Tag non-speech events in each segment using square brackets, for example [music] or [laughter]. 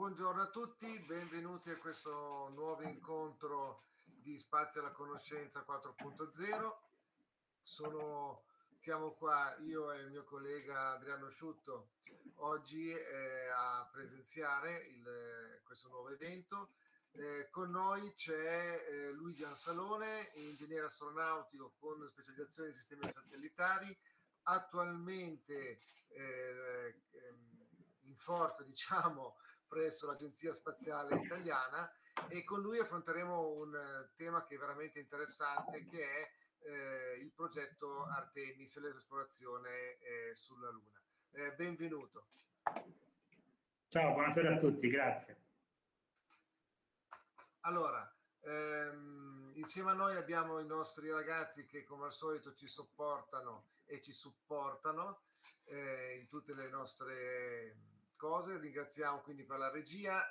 Buongiorno a tutti, benvenuti a questo nuovo incontro di Spazio alla Conoscenza 4.0. Sono, siamo qua io e il mio collega Adriano Sciutto oggi eh, a presenziare il, questo nuovo evento. Eh, con noi c'è eh, Luigi Ansalone, ingegnere astronautico con specializzazione in sistemi satellitari, attualmente eh, ehm, in forza [laughs] diciamo presso l'Agenzia Spaziale Italiana e con lui affronteremo un eh, tema che è veramente interessante che è eh, il progetto Artemis e l'esplorazione eh, sulla Luna. Eh, benvenuto. Ciao, buonasera a tutti, grazie. Allora, ehm, insieme a noi abbiamo i nostri ragazzi che come al solito ci sopportano e ci supportano eh, in tutte le nostre cose. Ringraziamo quindi per la regia.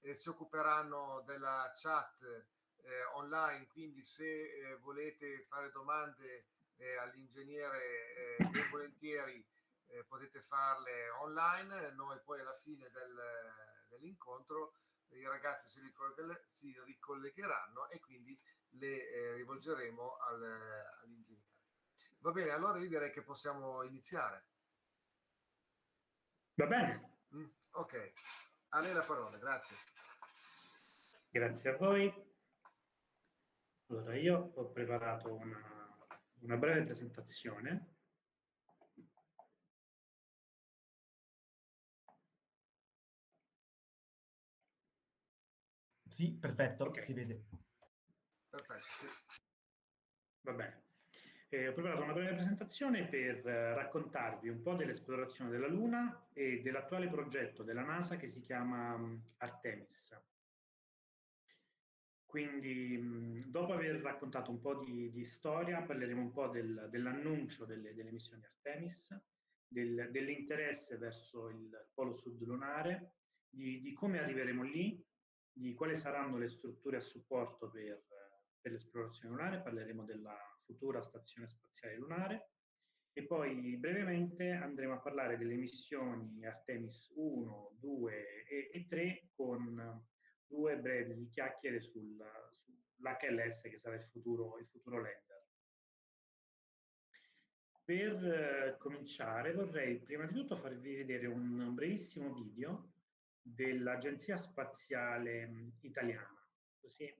Eh, si occuperanno della chat eh, online, quindi se eh, volete fare domande eh, all'ingegnere eh, ben volentieri eh, potete farle online. Noi poi alla fine del, dell'incontro i ragazzi si, ricolleghe, si, ricollegheranno e quindi le rivolgeremo al, all'ingegnere. Va bene, allora io direi che possiamo iniziare. Va bene. Mm, ok, a lei la parola, grazie. Grazie a voi. Allora, io ho preparato una, una breve presentazione. Sì, perfetto, okay. si vede. Perfetto, sì. Va bene. Eh, ho preparato una breve presentazione per eh, raccontarvi un po' dell'esplorazione della Luna e dell'attuale progetto della NASA che si chiama um, Artemis. Quindi, mh, dopo aver raccontato un po' di, di storia, parleremo un po' del, dell'annuncio delle, delle, missioni Artemis, del, dell'interesse verso il polo sud lunare, di, di come arriveremo lì, di quali saranno le strutture a supporto per, per l'esplorazione lunare, parleremo della futura stazione spaziale lunare e poi brevemente andremo a parlare delle missioni Artemis 1, 2 e, e 3 con due brevi chiacchiere sul, sull'HLS che sarà il futuro, il futuro lander. Per eh, cominciare vorrei prima di tutto farvi vedere un brevissimo video dell'Agenzia Spaziale Italiana, così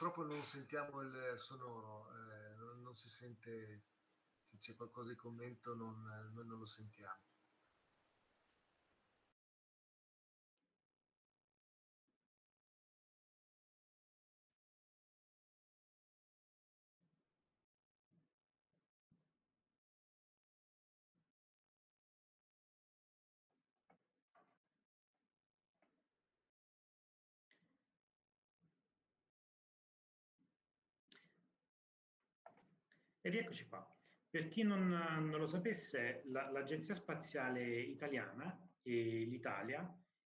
purtroppo non sentiamo il sonoro, eh, non, non, si sente, se c'è qualcosa di commento non, noi non lo sentiamo. E rieccoci qua. Per chi non, non lo sapesse, la, l'Agenzia Spaziale Italiana l'Italia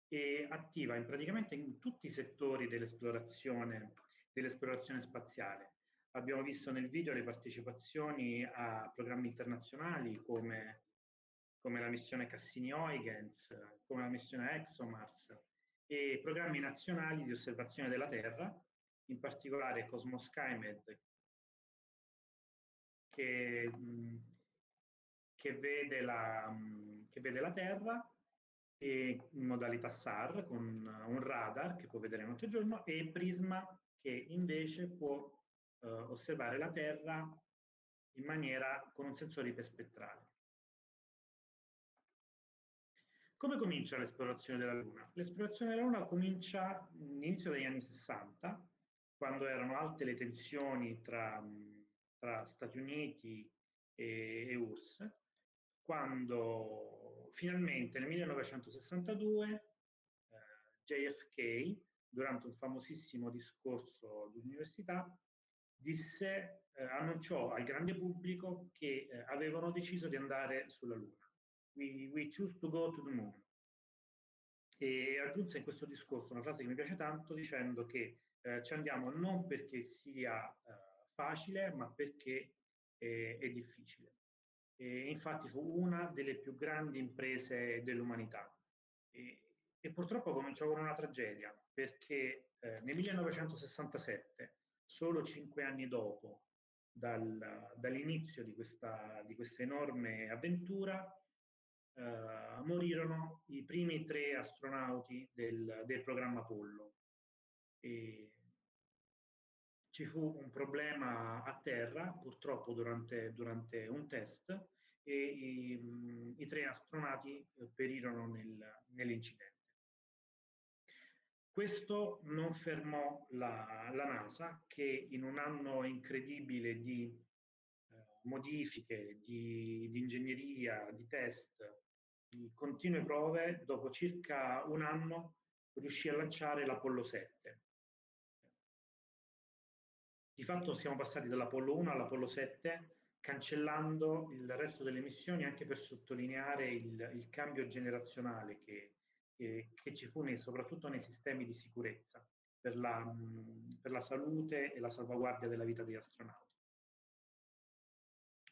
è attiva in praticamente in tutti i settori dell'esplorazione, dell'esplorazione spaziale. Abbiamo visto nel video le partecipazioni a programmi internazionali come, come la missione Cassini-Huygens, come la missione ExoMars e programmi nazionali di osservazione della Terra, in particolare Cosmos SkyMed, che, che, vede la, che vede la Terra in modalità SAR con un radar che può vedere notte e giorno e Prisma che invece può eh, osservare la Terra in maniera con un sensore iperspettrale. Come comincia l'esplorazione della Luna? L'esplorazione della Luna comincia all'inizio degli anni 60, quando erano alte le tensioni tra tra Stati Uniti e, e URSS, quando finalmente nel 1962 eh, JFK, durante un famosissimo discorso all'università, disse, eh, annunciò al grande pubblico che eh, avevano deciso di andare sulla Luna. We, we choose to go to the moon. E aggiunse in questo discorso una frase che mi piace tanto dicendo che eh, ci andiamo non perché sia eh, facile, ma perché è, è difficile. E infatti fu una delle più grandi imprese dell'umanità. E, e, purtroppo cominciò con una tragedia, perché eh, nel 1967 solo cinque anni dopo dal, dall'inizio di questa, di questa, enorme avventura, eh, morirono i primi tre astronauti del, del programma Apollo. E ci fu un problema a terra, purtroppo durante, durante un test, e i, i tre astronauti perirono nel, nell'incidente. Questo non fermò la, la, NASA che in un anno incredibile di eh, modifiche, di, di, ingegneria, di test, di continue prove, dopo circa un anno riuscì a lanciare l'Apollo 7. Di fatto siamo passati dall'Apollo 1 all'Apollo 7 cancellando il resto delle missioni anche per sottolineare il, il cambio generazionale che che, che ci fu nei, soprattutto nei sistemi di sicurezza per la, per la salute e la salvaguardia della vita degli astronauti.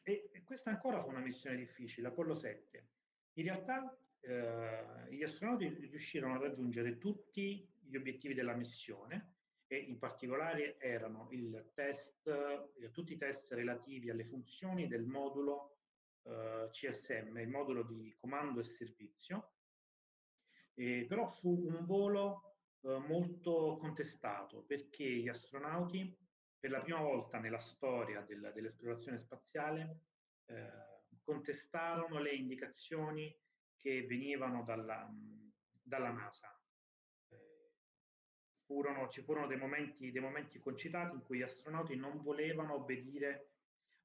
E, e questa ancora fu una missione difficile, Apollo 7. In realtà eh, gli astronauti riuscirono a raggiungere tutti gli obiettivi della missione e in particolare erano test, eh, tutti i test relativi alle funzioni del modulo eh, CSM, il modulo di comando e servizio, eh, però fu un volo eh, molto contestato perché gli astronauti per la prima volta nella storia del, dell'esplorazione spaziale eh, contestarono le indicazioni che venivano dalla, dalla NASA. Furono, ci furono dei momenti, dei momenti concitati in cui gli astronauti non volevano obbedire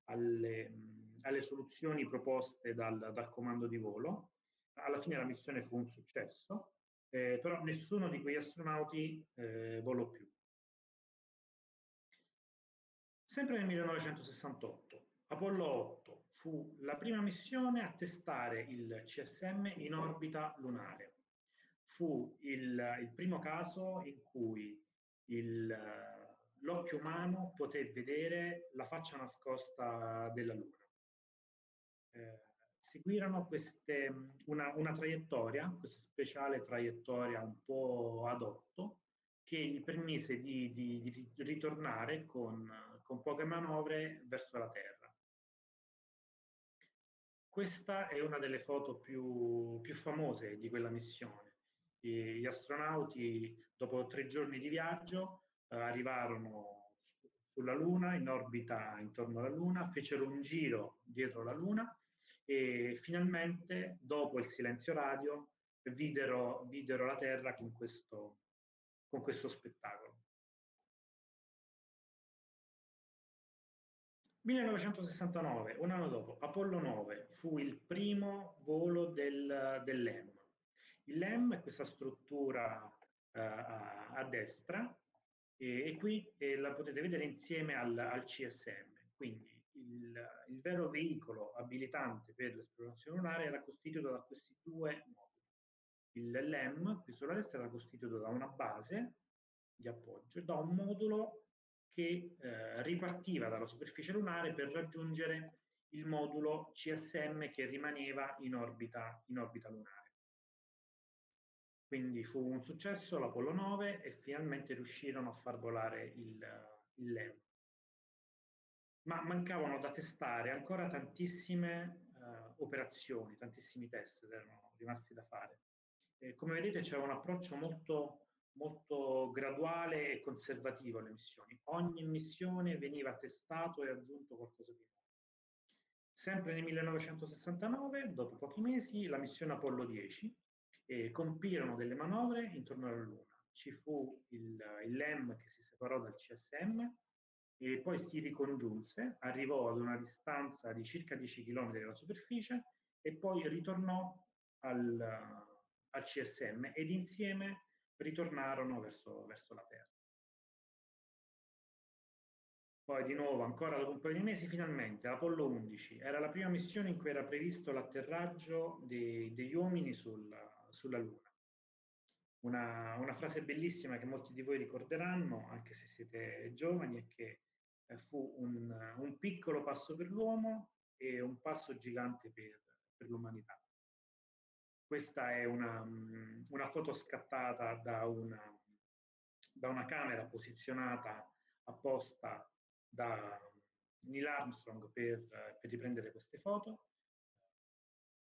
alle, alle soluzioni proposte dal, dal comando di volo alla fine la missione fu un successo, eh, però nessuno di quegli astronauti eh, volò più. Sempre nel 1968, Apollo 8 fu la prima missione a testare il CSM in orbita lunare. Fu il, il primo caso in cui l'occhio umano poté vedere la faccia nascosta della Luna. Eh, seguirono queste, una, una, traiettoria, questa speciale traiettoria un po' ad otto, che gli permise di, di, di ritornare con, con poche manovre verso la Terra. Questa è una delle foto più, più famose di quella missione. Gli astronauti, dopo tre giorni di viaggio, eh, arrivarono sulla Luna, in orbita intorno alla Luna, fecero un giro dietro la Luna e finalmente, dopo il silenzio radio, videro, videro la Terra con questo, con questo spettacolo. 1969, un anno dopo, Apollo 9 fu il primo volo del, dell'EM. Il LEM è questa struttura uh, a, a, destra e, e qui eh, la potete vedere insieme al, al CSM. Quindi il, il vero veicolo abilitante per l'esplorazione lunare era costituito da questi due moduli. Il LEM, qui sulla destra, era costituito da una base di appoggio e da un modulo che eh, ripartiva dalla superficie lunare per raggiungere il modulo CSM che rimaneva in orbita, in orbita lunare. Quindi fu un successo l'Apollo 9 e finalmente riuscirono a far volare il, il LEM ma mancavano da testare ancora tantissime uh, operazioni, tantissimi test erano rimasti da fare. E come vedete c'è un approccio molto, molto graduale e conservativo alle missioni. Ogni missione veniva testato e aggiunto qualcosa di nuovo. Sempre nel 1969, dopo pochi mesi, la missione Apollo 10 eh, compirono delle manovre intorno alla Luna. Ci fu il, il LEM che si separò dal CSM, e poi si ricongiunse, arrivò ad una distanza di circa 10 km dalla superficie e poi ritornò al, al CSM ed insieme ritornarono verso, verso la Terra. Poi di nuovo, ancora dopo un paio di mesi, finalmente Apollo 11 era la prima missione in cui era previsto l'atterraggio degli uomini sul, sulla Luna. Una, una, frase bellissima che molti di voi ricorderanno, anche se siete giovani, è che eh, fu un, un, piccolo passo per l'uomo e un passo gigante per, per l'umanità. Questa è una, una foto scattata da una, da una camera posizionata apposta da Neil Armstrong per, per riprendere queste foto.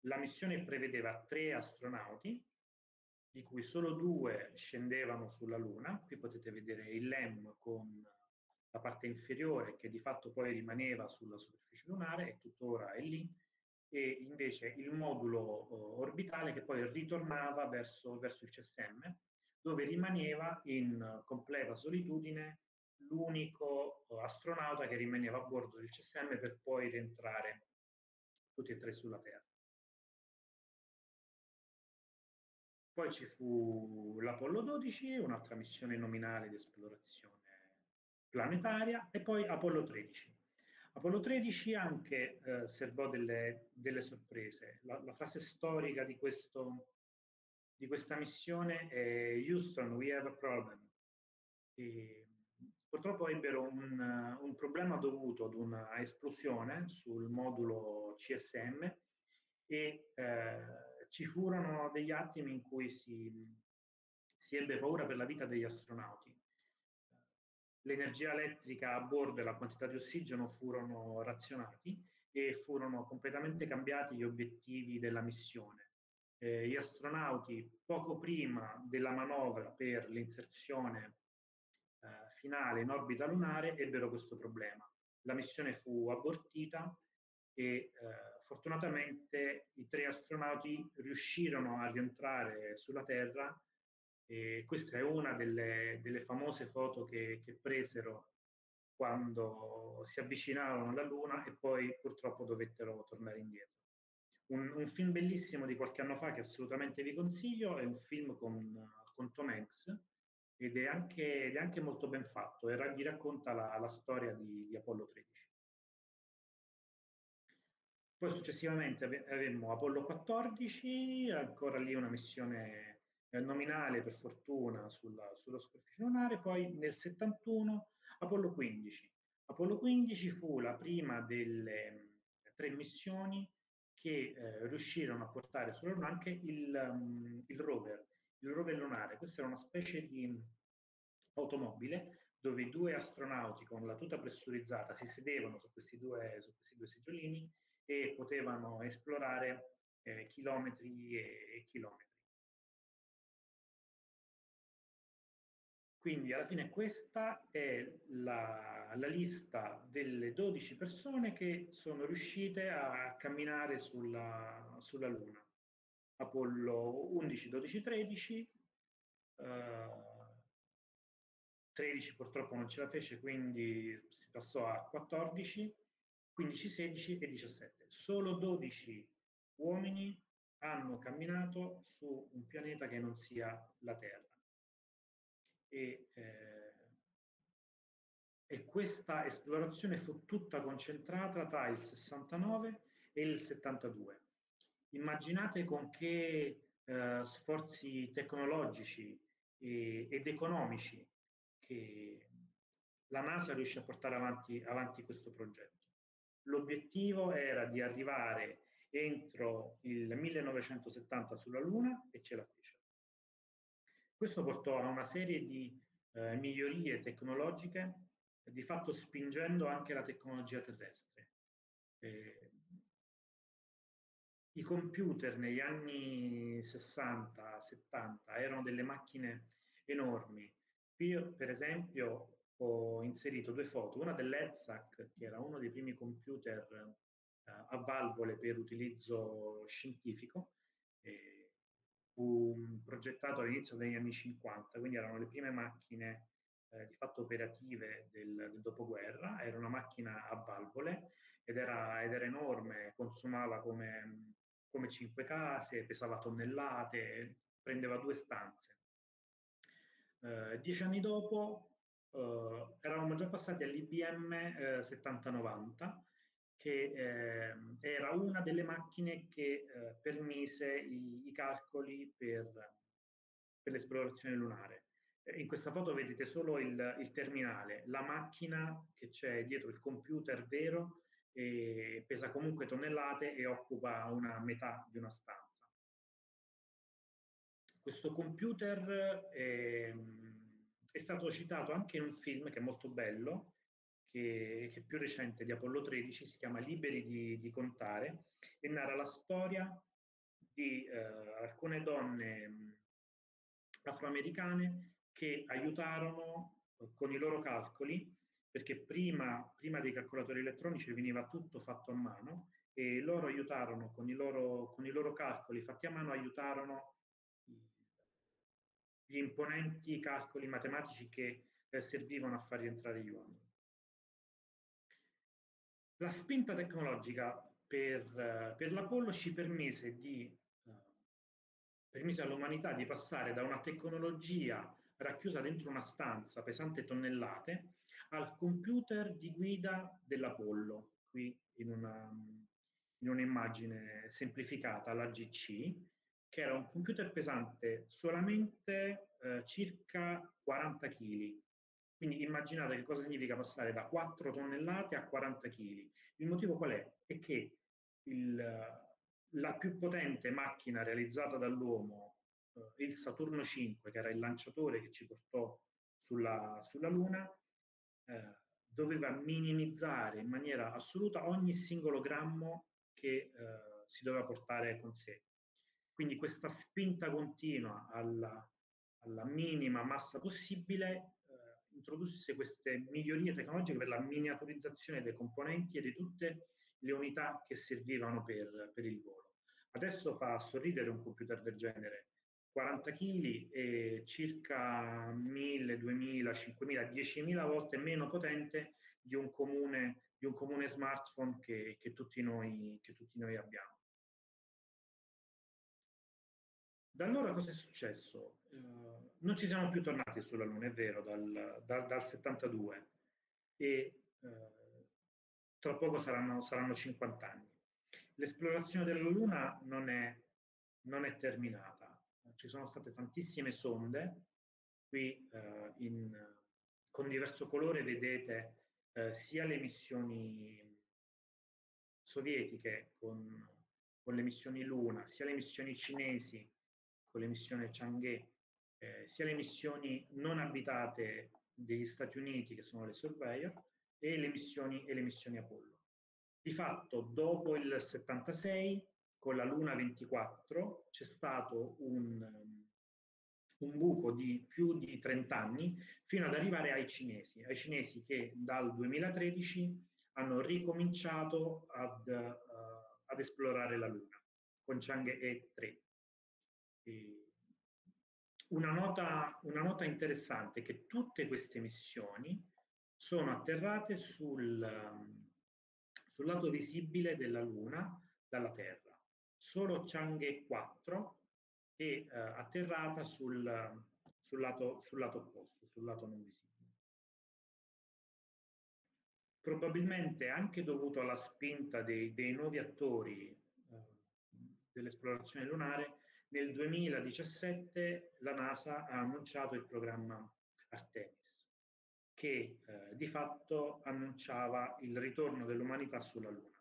La missione prevedeva tre astronauti, di cui solo due scendevano sulla Luna. Qui potete vedere il LEM con la parte inferiore che di fatto poi rimaneva sulla superficie lunare e tuttora è lì, e invece il modulo uh, orbitale che poi ritornava verso, verso il CSM, dove rimaneva in completa solitudine l'unico uh, astronauta che rimaneva a bordo del CSM per poi rientrare tutti e tre sulla Terra. Poi ci fu l'Apollo 12, un'altra missione nominale di esplorazione planetaria, e poi Apollo 13. Apollo 13 anche eh, serbò delle, delle sorprese. La, la, frase storica di, questo, di questa missione è Houston, we have a problem. E, purtroppo ebbero un, un, problema dovuto ad una esplosione sul modulo CSM e eh, ci furono degli attimi in cui si, si ebbe paura per la vita degli astronauti. L'energia elettrica a bordo e la quantità di ossigeno furono razionati e furono completamente cambiati gli obiettivi della missione. Eh, gli astronauti poco prima della manovra per l'inserzione eh, finale in orbita lunare ebbero questo problema. La missione fu abortita e eh, fortunatamente i tre astronauti riuscirono a rientrare sulla Terra e questa è una delle, delle famose foto che, che, presero quando si avvicinarono alla Luna e poi purtroppo dovettero tornare indietro. Un, un film bellissimo di qualche anno fa che assolutamente vi consiglio è un film con, con Tom Hanks ed è, anche, ed è anche molto ben fatto e vi racconta la, la storia di, di Apollo 13. Poi successivamente avemmo Apollo 14, ancora lì una missione eh, nominale per fortuna sulla, sulla superficie lunare, poi nel 71 Apollo 15. Apollo 15 fu la prima delle tre missioni che eh, riuscirono a portare sulla Luna anche il, um, il, rover, il rover lunare. Questa era una specie di automobile dove due astronauti con la tuta pressurizzata si sedevano su questi due, su questi due seggiolini e potevano esplorare eh, chilometri e, chilometri. Quindi alla fine questa è la, la, lista delle 12 persone che sono riuscite a camminare sulla, sulla Luna. Apollo 11, 12, 13, eh, 13 purtroppo non ce la fece, quindi si passò a 14, 15, 16 e 17. Solo 12 uomini hanno camminato su un pianeta che non sia la Terra. E, eh, e questa esplorazione fu tutta concentrata tra il 69 e il 72. Immaginate con che eh, sforzi tecnologici e, ed economici che la NASA riuscì a portare avanti, avanti questo progetto. L'obiettivo era di arrivare entro il 1970 sulla Luna e ce la fece. Questo portò a una serie di eh, migliorie tecnologiche, di fatto spingendo anche la tecnologia terrestre. Eh, I computer negli anni 60-70 erano delle macchine enormi. Io, per esempio, ho inserito due foto, una dell'EDSAC, che era uno dei primi computer eh, a valvole per utilizzo scientifico, eh, fu progettato all'inizio degli anni 50, quindi erano le prime macchine eh, di fatto operative del, del, dopoguerra, era una macchina a valvole ed era, ed era enorme, consumava come, come cinque case, pesava tonnellate, prendeva due stanze. Eh, dieci anni dopo eh, eravamo già passati all'IBM eh, 7090, che eh, era una delle macchine che eh, permise i, i calcoli per, per l'esplorazione lunare. In questa foto vedete solo il, il terminale, la macchina che c'è dietro il computer vero pesa comunque tonnellate e occupa una metà di una stanza. Questo computer è, è stato citato anche in un film che è molto bello, che, che, è più recente di Apollo 13, si chiama Liberi di, di contare e narra la storia di eh, alcune donne afroamericane che aiutarono con i loro calcoli, perché prima, prima dei calcolatori elettronici veniva tutto fatto a mano e loro aiutarono con i loro, con i loro calcoli fatti a mano, aiutarono gli imponenti calcoli matematici che eh, servivano a far rientrare gli uomini. La spinta tecnologica per, eh, per l'Apollo ci permise, di, eh, permise all'umanità di passare da una tecnologia racchiusa dentro una stanza pesante tonnellate al computer di guida dell'Apollo, qui in una, in un'immagine semplificata, la GC, che era un computer pesante solamente eh, circa 40 kg. Quindi immaginate che cosa significa passare da 4 tonnellate a 40 kg. Il motivo qual è? È che il, la più potente macchina realizzata dall'uomo, eh, il Saturno 5, che era il lanciatore che ci portò sulla, sulla Luna, eh, doveva minimizzare in maniera assoluta ogni singolo grammo che eh, si doveva portare con sé. Quindi questa spinta continua alla, alla minima massa possibile eh, introdusse queste migliorie tecnologiche per la miniaturizzazione dei componenti e di tutte le unità che servivano per, per il volo. Adesso fa sorridere un computer del genere, 40 kg e circa 1000, 2000, 5000, 10.000 volte meno potente di un comune, di un comune smartphone che, che, tutti noi, che tutti noi abbiamo. Da allora cosa è successo? Uh, non ci siamo più tornati sulla Luna, è vero, dal, dal, dal 72 e uh, tra poco saranno, saranno 50 anni. L'esplorazione della Luna non è, non è, terminata. Ci sono state tantissime sonde, qui uh, in, con diverso colore vedete sia le missioni sovietiche con, con le missioni Luna, sia le missioni cinesi con l'emissione Chang'e, eh, sia le missioni non abitate degli Stati Uniti, che sono le Surveyor, e le missioni, e le missioni Apollo. Di fatto, dopo il 76, con la Luna 24, c'è stato un, un buco di più di 30 anni fino ad arrivare ai cinesi, ai cinesi che dal 2013 hanno ricominciato ad, uh, ad esplorare la Luna con Chang'e 3. Una nota, una nota interessante è che tutte queste missioni sono atterrate sul, sul lato visibile della Luna dalla Terra. Solo Chang'e 4 è eh, atterrata sul, sul, lato, sul lato opposto, sul lato non visibile. Probabilmente anche dovuto alla spinta dei, dei nuovi attori eh, dell'esplorazione lunare, nel 2017 la NASA ha annunciato il programma Artemis, che eh, di fatto annunciava il ritorno dell'umanità sulla Luna.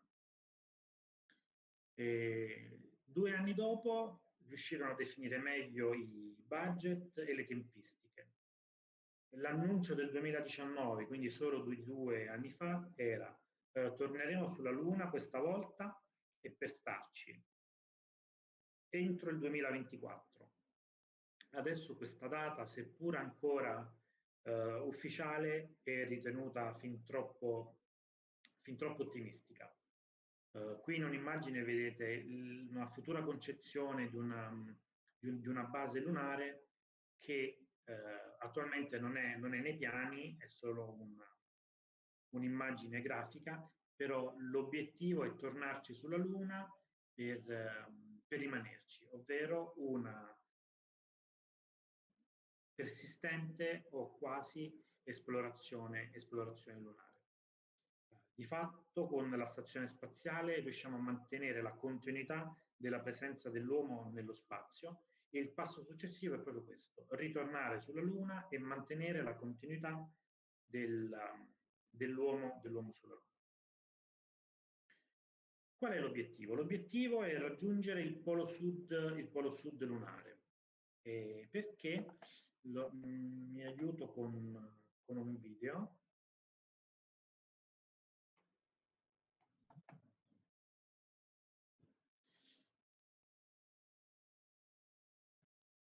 E due anni dopo riuscirono a definire meglio i budget e le tempistiche. L'annuncio del 2019, quindi solo due, due anni fa, era eh, torneremo sulla Luna questa volta e per starci entro il 2024. Adesso questa data, seppur ancora eh, ufficiale, è ritenuta fin troppo, fin troppo ottimistica. Uh, qui in un'immagine vedete una futura concezione di una, di, un, di una, base lunare che uh, attualmente non è, non è, nei piani, è solo un'immagine grafica, però l'obiettivo è tornarci sulla Luna per, ehm, per rimanerci, ovvero una persistente o quasi esplorazione, esplorazione lunare. Di fatto con la stazione spaziale riusciamo a mantenere la continuità della presenza dell'uomo nello spazio e il passo successivo è proprio questo, ritornare sulla Luna e mantenere la continuità del, dell'uomo, dell'uomo sulla Luna. Qual è l'obiettivo? L'obiettivo è raggiungere il polo sud, il polo sud lunare. Eh, perché lo, mm, mi aiuto con, con un video.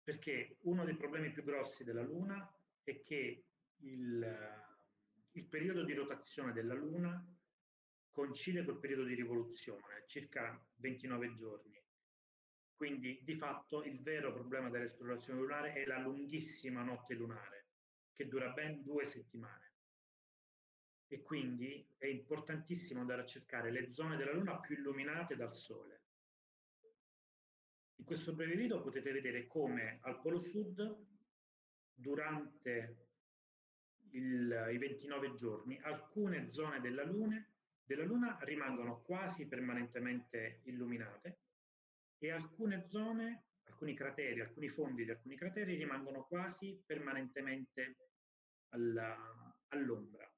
Perché uno dei problemi più grossi della Luna è che il, il periodo di rotazione della Luna coincide col periodo di rivoluzione, circa 29 giorni. Quindi di fatto il vero problema dell'esplorazione lunare è la lunghissima notte lunare, che dura ben due settimane. E quindi è importantissimo andare a cercare le zone della Luna più illuminate dal Sole. In questo breve video potete vedere come al Polo Sud, durante il, i 29 giorni, alcune zone della Luna della Luna rimangono quasi permanentemente illuminate e alcune zone, alcuni crateri, alcuni fondi di alcuni crateri rimangono quasi permanentemente all'ombra.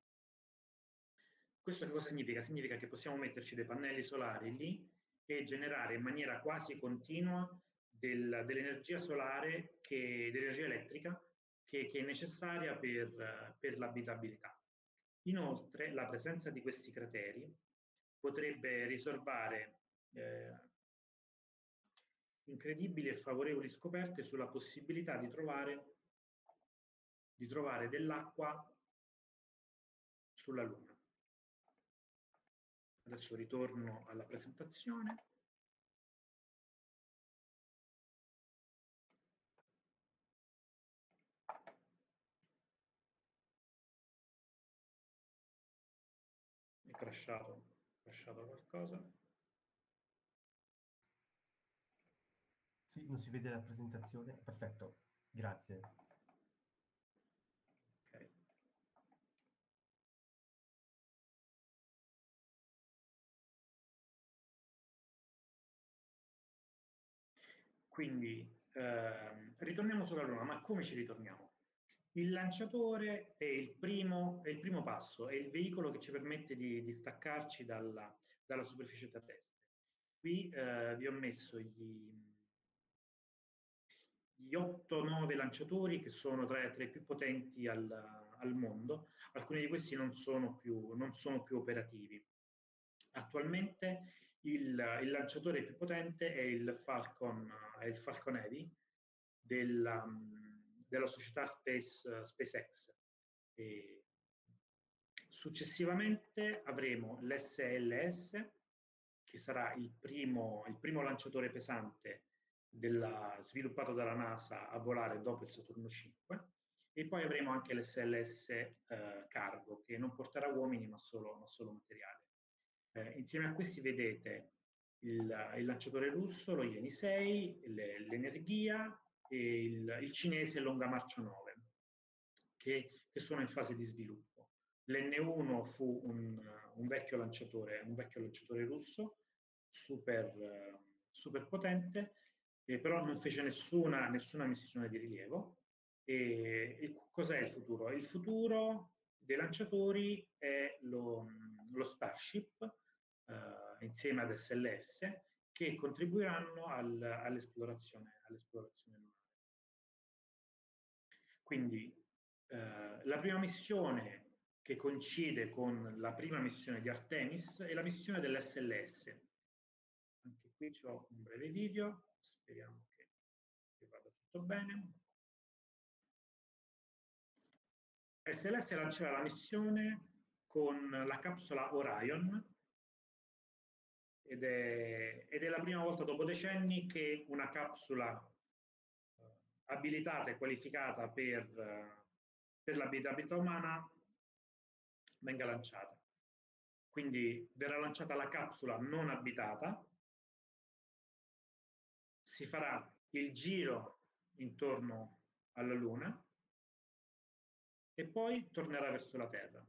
Questo che cosa significa? Significa che possiamo metterci dei pannelli solari lì e generare in maniera quasi continua del, dell'energia solare, dell'energia elettrica che, che, è necessaria per, per l'abitabilità. Inoltre, la presenza di questi crateri potrebbe riservare eh, incredibili e favorevoli scoperte sulla possibilità di trovare, di trovare dell'acqua sulla Luna. Adesso ritorno alla presentazione. Crashato, crashato qualcosa. Sì, non si vede la presentazione. Perfetto, grazie. Okay. Quindi eh, ritorniamo sulla Luna, ma come ci ritorniamo? Il lanciatore è il primo, è il primo passo, è il veicolo che ci permette di, di staccarci dalla, dalla, superficie terrestre. Qui eh, vi ho messo gli, gli 8-9 lanciatori che sono tra, tra, i più potenti al, al mondo, alcuni di questi non sono più, non sono più operativi. Attualmente il, il, lanciatore più potente è il Falcon, è il Falcon Heavy della, della società Space, SpaceX. E successivamente avremo l'SLS, che sarà il primo, il primo lanciatore pesante della, sviluppato dalla NASA a volare dopo il Saturno 5, e poi avremo anche l'SLS eh, Cargo, che non porterà uomini ma solo, ma solo materiale. Eh, insieme a questi vedete il, il lanciatore russo, lo Ieni 6, l'Energia, il, il cinese Longa Marcia 9, che, che, sono in fase di sviluppo. L'N1 fu un, un, vecchio lanciatore, un vecchio lanciatore russo, super, super potente, eh, però non fece nessuna, nessuna missione di rilievo. E, e cos'è il futuro? Il futuro dei lanciatori è lo, lo Starship, eh, insieme ad SLS, che contribuiranno al, all'esplorazione, all'esplorazione lunare. Quindi eh, la prima missione che coincide con la prima missione di Artemis è la missione dell'SLS. Anche qui ho un breve video, speriamo che, che vada tutto bene. SLS lancerà la missione con la capsula Orion ed è, ed è la prima volta dopo decenni che una capsula abilitata e qualificata per, per l'abitabilità umana venga lanciata. Quindi verrà lanciata la capsula non abitata si farà il giro intorno alla Luna e poi tornerà verso la Terra.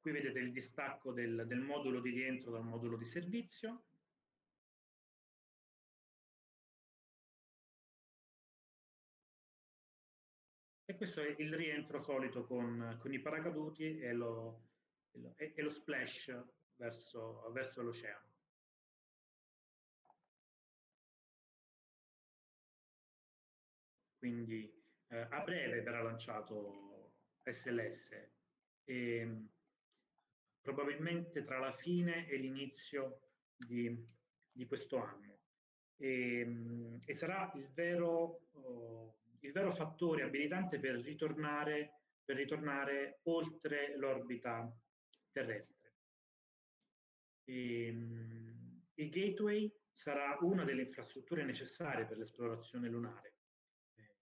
Qui vedete il distacco del, del modulo di rientro dal modulo di servizio. E questo è il rientro solito con, con i paracaduti e lo, e lo splash verso, verso l'oceano. Quindi eh, a breve verrà lanciato SLS e probabilmente tra la fine e l'inizio di, di, questo anno. E, e sarà il vero, oh, il vero, fattore abilitante per ritornare, per ritornare oltre l'orbita terrestre. E, il gateway sarà una delle infrastrutture necessarie per l'esplorazione lunare. Eh,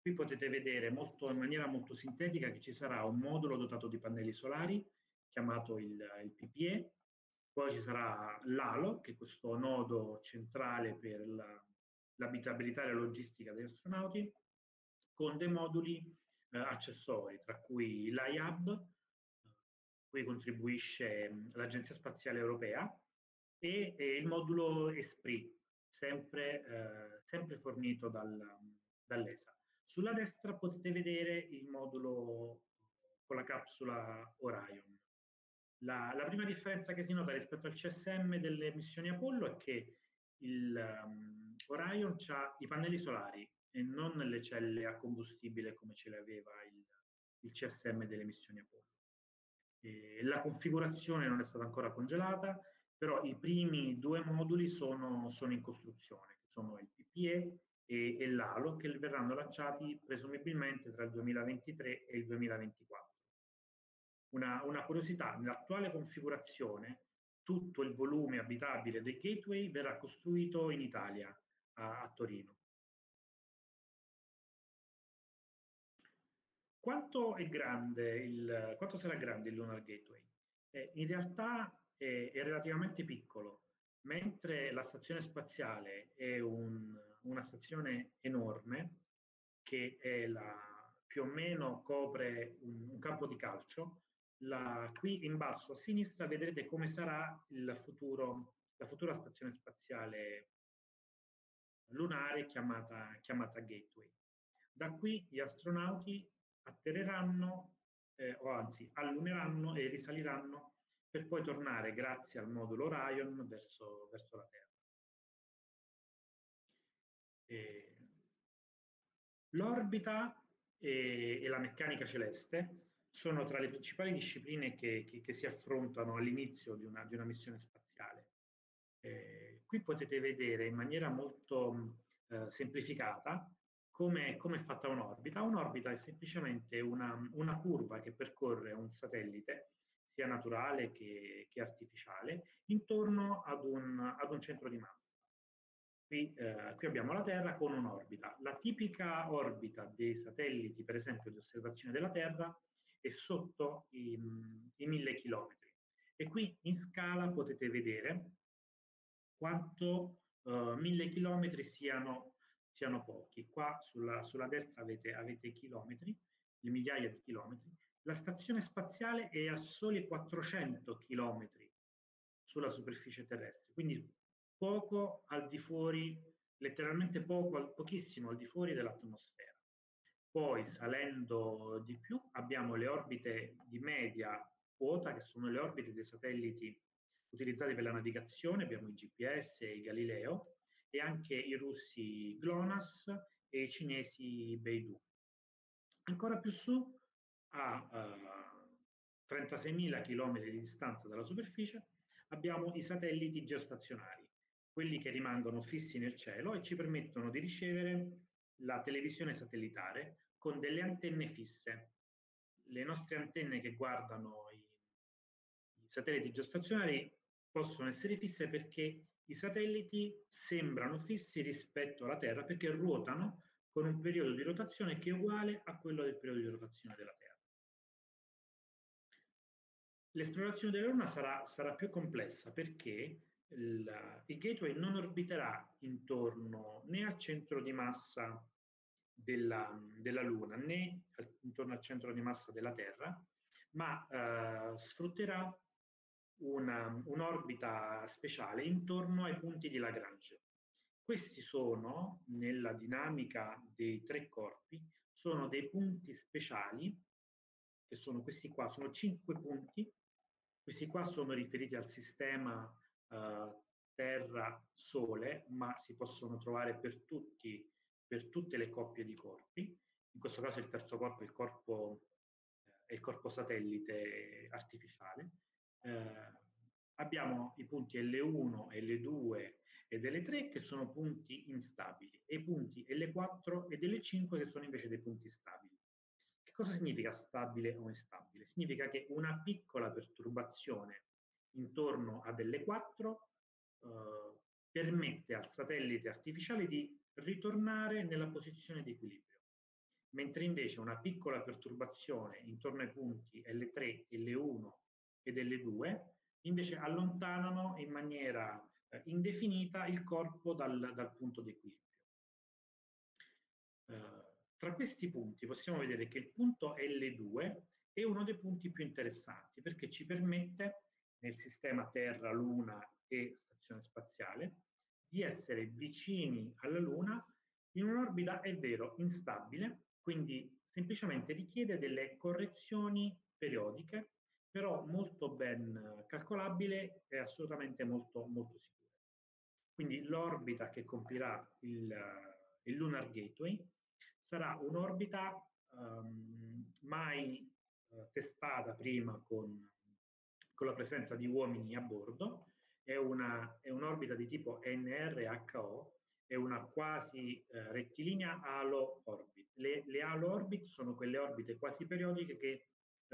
qui potete vedere molto, in maniera molto sintetica che ci sarà un modulo dotato di pannelli solari chiamato il, il PPE, poi ci sarà l'ALO, che è questo nodo centrale per l'abitabilità la, e la logistica degli astronauti, con dei moduli eh, accessori, tra cui l'IAB, cui contribuisce l'Agenzia Spaziale Europea, e, e il modulo ESPRIT, sempre, eh, sempre fornito dal, dall'ESA. Sulla destra potete vedere il modulo con la capsula Orion. La, la, prima differenza che si nota rispetto al CSM delle missioni Apollo è che il um, Orion ha i pannelli solari e non le celle a combustibile come ce le aveva il, il CSM delle missioni Apollo. E la configurazione non è stata ancora congelata, però i primi due moduli sono, sono in costruzione, che sono il PPE e, e l'ALO, che verranno lanciati presumibilmente tra il 2023 e il 2024. Una, una curiosità, nell'attuale configurazione tutto il volume abitabile del gateway verrà costruito in Italia, a, a Torino. Quanto, è il, quanto sarà grande il Lunar Gateway? Eh, in realtà è, è, relativamente piccolo, mentre la stazione spaziale è un, una stazione enorme che la, più o meno copre un, un campo di calcio, la, qui in basso a sinistra vedrete come sarà futuro, la futura stazione spaziale lunare chiamata, chiamata Gateway. Da qui gli astronauti atterreranno, eh, o anzi alluneranno e risaliranno per poi tornare grazie al modulo Orion verso, verso la Terra. L'orbita e, e la meccanica celeste sono tra le principali discipline che, che, che si affrontano all'inizio di di una, missione spaziale. Eh, qui potete vedere in maniera molto eh, semplificata come, come, è fatta un'orbita. Un'orbita è semplicemente una, una, curva che percorre un satellite, sia naturale che, che artificiale, intorno ad un, ad un, centro di massa. Qui, eh, qui abbiamo la Terra con un'orbita. La tipica orbita dei satelliti, per esempio di osservazione della Terra, è sotto i, i mille chilometri. E qui in scala potete vedere quanto uh, mille chilometri siano, siano pochi. Qua sulla, sulla destra avete, avete chilometri, le migliaia di chilometri. La stazione spaziale è a soli 400 chilometri sulla superficie terrestre, quindi poco al di fuori, letteralmente poco, pochissimo al di fuori dell'atmosfera. Poi salendo di più abbiamo le orbite di media quota, che sono le orbite dei satelliti utilizzati per la navigazione, abbiamo i GPS e i Galileo, e anche i russi GLONASS e i cinesi Beidou. Ancora più su, a uh, 36.000 km di distanza dalla superficie, abbiamo i satelliti geostazionari, quelli che rimangono fissi nel cielo e ci permettono di ricevere la televisione satellitare con delle antenne fisse. Le nostre antenne che guardano i, i satelliti geostazionari possono essere fisse perché i satelliti sembrano fissi rispetto alla Terra perché ruotano con un periodo di rotazione che è uguale a quello del periodo di rotazione della Terra. L'esplorazione della Luna sarà, sarà più complessa perché il, il gateway non orbiterà intorno né al centro di massa della, della Luna né intorno al centro di massa della Terra, ma eh, sfrutterà un'orbita speciale intorno ai punti di Lagrange. Questi sono, nella dinamica dei tre corpi, sono dei punti speciali, che sono questi qua, sono cinque punti, questi qua sono riferiti al sistema eh, Terra-Sole, ma si possono trovare per, tutti, per tutte le coppie di corpi. In questo caso il terzo corpo è il corpo, eh, è il corpo satellite artificiale. Eh, abbiamo i punti L1, L2 ed L3 che sono punti instabili e i punti L4 ed L5 che sono invece dei punti stabili. Che cosa significa stabile o instabile? Significa che una piccola perturbazione intorno ad L4 eh, permette al satellite artificiale di ritornare nella posizione di equilibrio, mentre invece una piccola perturbazione intorno ai punti L3, L1 ed L2 invece allontanano in maniera eh, indefinita il corpo dal, dal punto di equilibrio. Eh, tra questi punti possiamo vedere che il punto L2 è uno dei punti più interessanti perché ci permette nel sistema Terra, Luna e Stazione Spaziale di essere vicini alla Luna in un'orbita, è vero, instabile, quindi semplicemente richiede delle correzioni periodiche però molto ben calcolabile e assolutamente molto, molto sicura. Quindi l'orbita che compirà il, il, Lunar Gateway sarà un'orbita um, mai uh, testata prima con, con, la presenza di uomini a bordo, è un'orbita di tipo NRHO, è una quasi uh, rettilinea halo orbit. Le, le halo orbit sono quelle orbite quasi periodiche che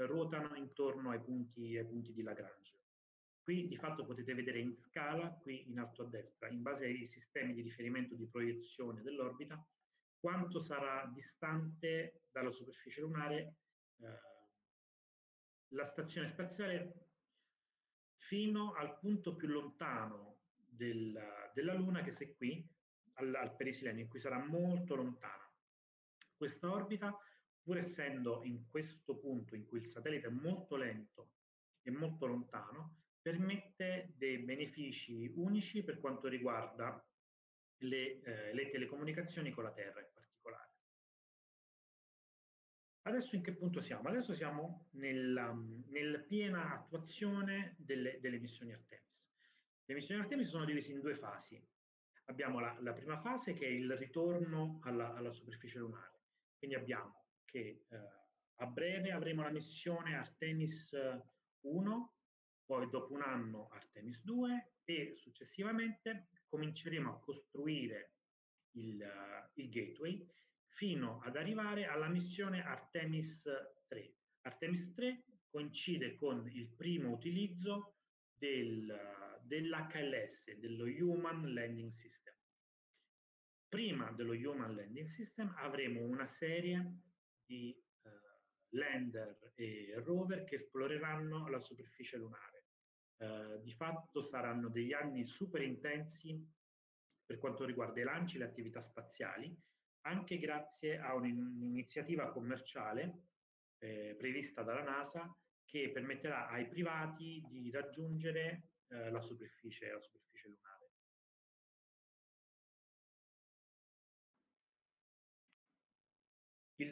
ruotano intorno ai punti, ai punti di Lagrange. Qui di fatto potete vedere in scala, qui in alto a destra, in base ai sistemi di riferimento di proiezione dell'orbita, quanto sarà distante dalla superficie lunare eh, la stazione spaziale fino al punto più lontano del, della Luna, che è qui, al, al perisileno, in cui sarà molto lontana. Questa orbita pur essendo in questo punto in cui il satellite è molto lento e molto lontano, permette dei benefici unici per quanto riguarda le, eh, le telecomunicazioni con la Terra in particolare. Adesso in che punto siamo? Adesso siamo nella, nella piena attuazione delle, delle, missioni Artemis. Le missioni Artemis sono divise in due fasi. Abbiamo la, la prima fase che è il ritorno alla, alla superficie lunare. Quindi abbiamo che eh, a breve avremo la missione Artemis 1, poi dopo un anno Artemis 2 e successivamente cominceremo a costruire il, uh, il gateway fino ad arrivare alla missione Artemis 3. Artemis 3 coincide con il primo utilizzo del, dell'HLS, dello Human Landing System. Prima dello Human Landing System avremo una serie di eh, lander e rover che esploreranno la superficie lunare. Eh, di fatto saranno degli anni super intensi per quanto riguarda i lanci e le attività spaziali, anche grazie a un'iniziativa commerciale eh, prevista dalla NASA che permetterà ai privati di raggiungere eh, la, superficie, la superficie lunare.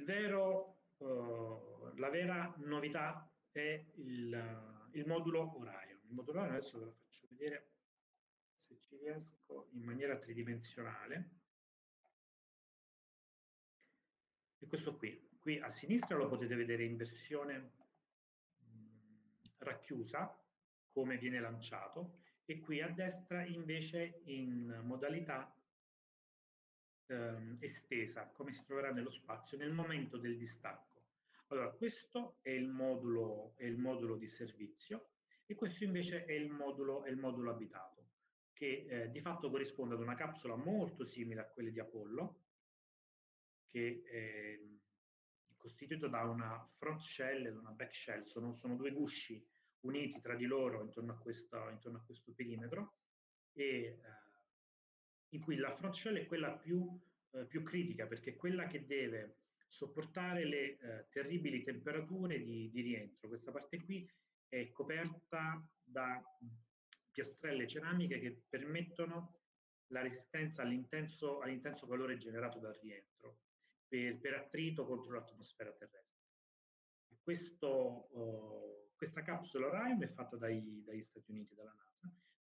Vero, uh, la vera novità è il, il, modulo Orion. Il modulo Orion adesso ve lo faccio vedere se ci riesco in maniera tridimensionale. E questo qui. Qui a sinistra lo potete vedere in versione mh, racchiusa, come viene lanciato, e qui a destra invece in modalità ehm, estesa, come si troverà nello spazio nel momento del distacco. Allora, questo è il modulo, è il modulo di servizio e questo invece è il modulo, è il modulo abitato, che eh, di fatto corrisponde ad una capsula molto simile a quelle di Apollo, che è costituito da una front shell e una back shell, sono, sono due gusci uniti tra di loro intorno a, questo, intorno a questo perimetro, e eh, in cui la front shell è quella più, eh, più, critica perché è quella che deve sopportare le eh, terribili temperature di, di rientro. Questa parte qui è coperta da piastrelle ceramiche che permettono la resistenza all'intenso, all calore generato dal rientro per, per attrito contro l'atmosfera terrestre. Questo, uh, questa capsula Orion è fatta dai, dagli Stati Uniti, dalla NASA,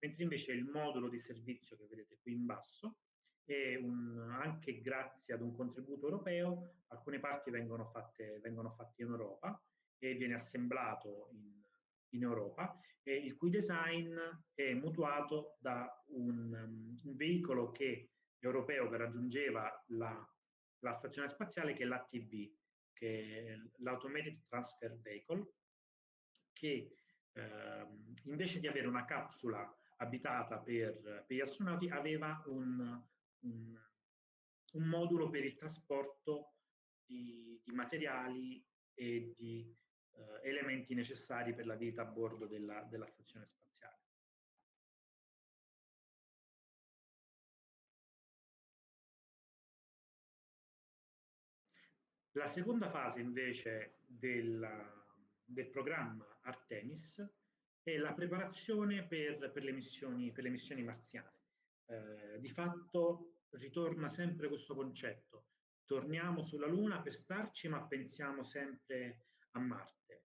mentre invece il modulo di servizio che vedete qui in basso è un, anche grazie ad un contributo europeo, alcune parti vengono fatte, vengono fatte in Europa e viene assemblato in, in Europa, eh, il cui design è mutuato da un, un veicolo che, europeo che raggiungeva la, la stazione spaziale, che è l'ATV, che è l'Automated Transfer Vehicle, che eh, invece di avere una capsula abitata per, per gli astronauti aveva un, un, un, modulo per il trasporto di, di materiali e di eh, elementi necessari per la vita a bordo della, della stazione spaziale. La seconda fase invece del, del programma Artemis è la preparazione per, per, le, missioni, per le missioni marziane. Eh, di fatto ritorna sempre questo concetto, torniamo sulla Luna per starci ma pensiamo sempre a Marte.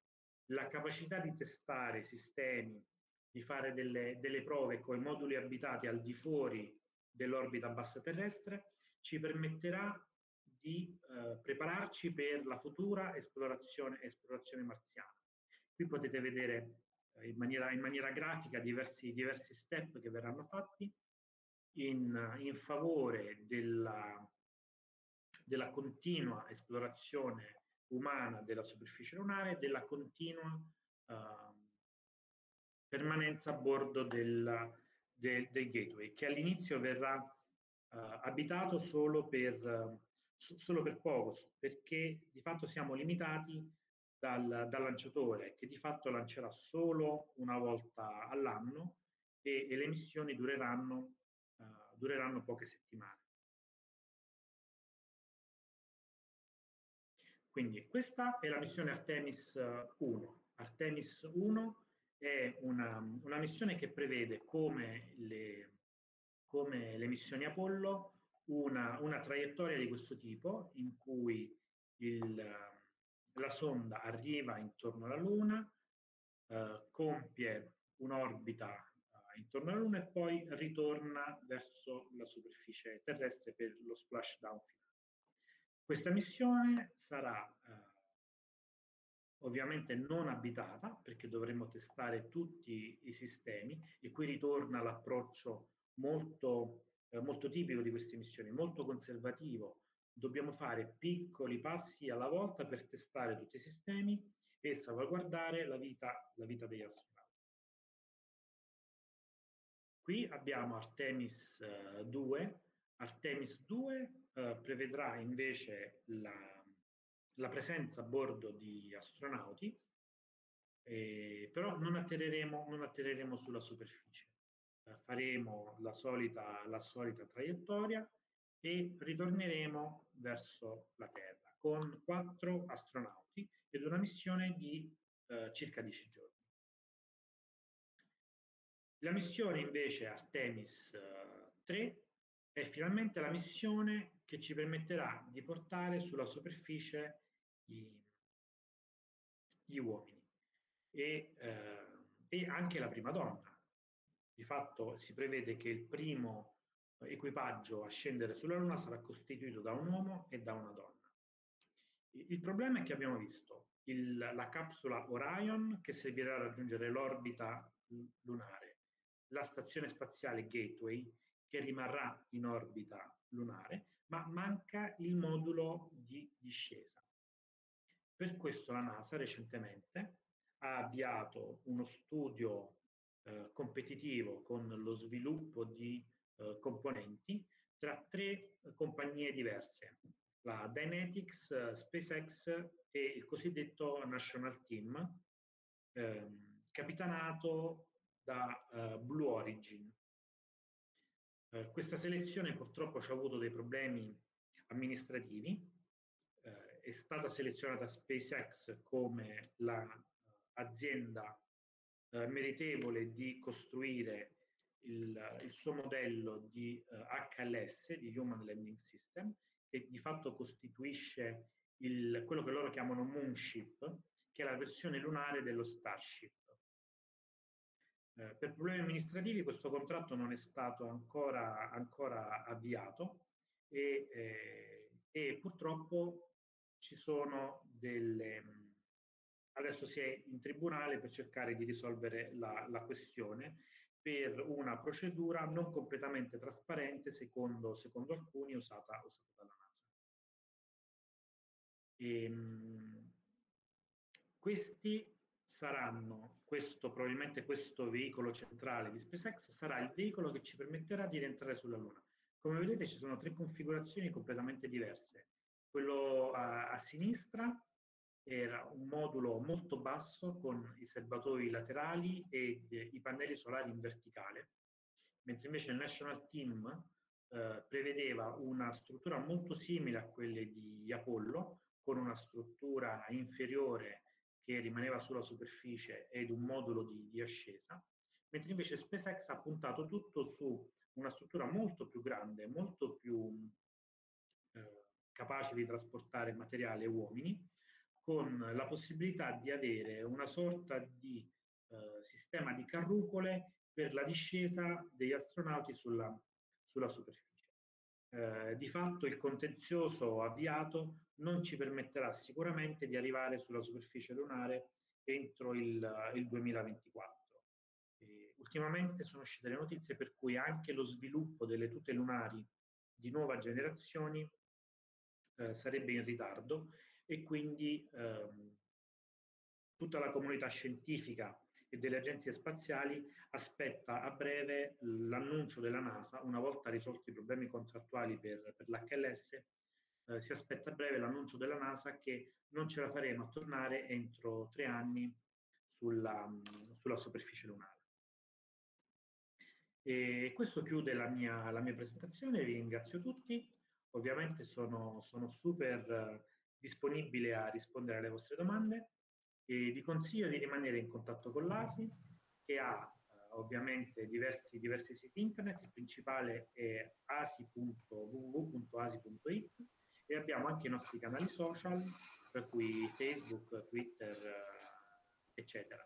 La capacità di testare sistemi, di fare delle, delle prove con i moduli abitati al di fuori dell'orbita bassa terrestre ci permetterà di eh, prepararci per la futura esplorazione, esplorazione marziana. Qui potete vedere in, maniera, in, maniera, grafica diversi, diversi, step che verranno fatti in, in favore della, della continua esplorazione umana della superficie lunare e della continua uh, permanenza a bordo del, del, del, gateway, che all'inizio verrà uh, abitato solo per, uh, solo per poco, perché di fatto siamo limitati dal, dal, lanciatore, che di fatto lancerà solo una volta all'anno e, e, le missioni dureranno, dureranno poche settimane. Quindi questa è la missione Artemis 1. Artemis 1 è una, una missione che prevede come le, come le missioni Apollo una, una, traiettoria di questo tipo in cui il, la sonda arriva intorno alla Luna, eh, compie un'orbita eh, intorno alla Luna e poi ritorna verso la superficie terrestre per lo splashdown finale. Questa missione sarà eh, ovviamente non abitata perché dovremo testare tutti i sistemi e qui ritorna l'approccio molto, eh, molto tipico di queste missioni, molto conservativo. Dobbiamo fare piccoli passi alla volta per testare tutti i sistemi e salvaguardare la vita, la vita degli astronauti. Qui abbiamo Artemis eh, 2. Artemis 2 eh, prevedrà invece la, la, presenza a bordo di astronauti, eh, però non atterreremo, non atterreremo sulla superficie. Eh, faremo la solita, la solita traiettoria e ritorneremo verso la Terra con quattro astronauti ed una missione di eh, circa 10 giorni. La missione invece Artemis 3 eh, è finalmente la missione che ci permetterà di portare sulla superficie gli, gli uomini e, eh, e anche la prima donna. Di fatto si prevede che il primo equipaggio a scendere sulla Luna sarà costituito da un uomo e da una donna. Il problema è che abbiamo visto il, la capsula Orion che servirà a raggiungere l'orbita lunare, la stazione spaziale Gateway che rimarrà in orbita lunare, ma manca il modulo di discesa. Per questo la NASA recentemente ha avviato uno studio eh, competitivo con lo sviluppo di eh, componenti tra tre compagnie diverse, la Dynetics, SpaceX e il cosiddetto National Team, eh, capitanato da uh, Blue Origin, Eh, questa selezione purtroppo ci ha avuto dei problemi amministrativi, eh, è stata selezionata SpaceX come l'azienda la, eh, meritevole di costruire il, il suo modello di HLS, eh, di Human Landing System, che di fatto costituisce il, quello che loro chiamano Moonship, che è la versione lunare dello Starship. Eh, per problemi amministrativi questo contratto non è stato ancora, ancora avviato e, eh, e, purtroppo ci sono delle... Adesso si è in tribunale per cercare di risolvere la, la questione per una procedura non completamente trasparente, secondo, secondo alcuni, usata, usata dalla NASA. E, ehm, questi saranno, questo, probabilmente questo veicolo centrale di SpaceX sarà il veicolo che ci permetterà di rientrare sulla Luna. Come vedete ci sono tre configurazioni completamente diverse. Quello a, a sinistra era un modulo molto basso con i serbatoi laterali e i pannelli solari in verticale, mentre invece il National Team eh, prevedeva una struttura molto simile a quelle di Apollo, con una struttura inferiore che rimaneva sulla superficie ed un modulo di, di ascesa, mentre invece SpaceX ha puntato tutto su una struttura molto più grande, molto più eh, capace di trasportare materiale e uomini, con la possibilità di avere una sorta di eh, sistema di carrucole per la discesa degli astronauti sulla, sulla superficie. Eh, di fatto il contenzioso avviato non ci permetterà sicuramente di arrivare sulla superficie lunare entro il, il 2024. E ultimamente sono uscite le notizie per cui anche lo sviluppo delle tute lunari di nuova generazione eh, sarebbe in ritardo e quindi ehm, tutta la comunità scientifica e delle agenzie spaziali aspetta a breve l'annuncio della NASA, una volta risolti i problemi contrattuali per, per l'HLS, eh, si aspetta a breve l'annuncio della NASA che non ce la faremo a tornare entro tre anni sulla, sulla superficie lunare. E questo chiude la mia, la mia presentazione, vi ringrazio tutti, ovviamente sono, sono super disponibile a rispondere alle vostre domande e vi consiglio di rimanere in contatto con l'ASI che ha eh, ovviamente diversi, diversi siti internet, il principale è asi.www.asi.it e abbiamo anche i nostri canali social, per cui Facebook, Twitter, eh, eccetera.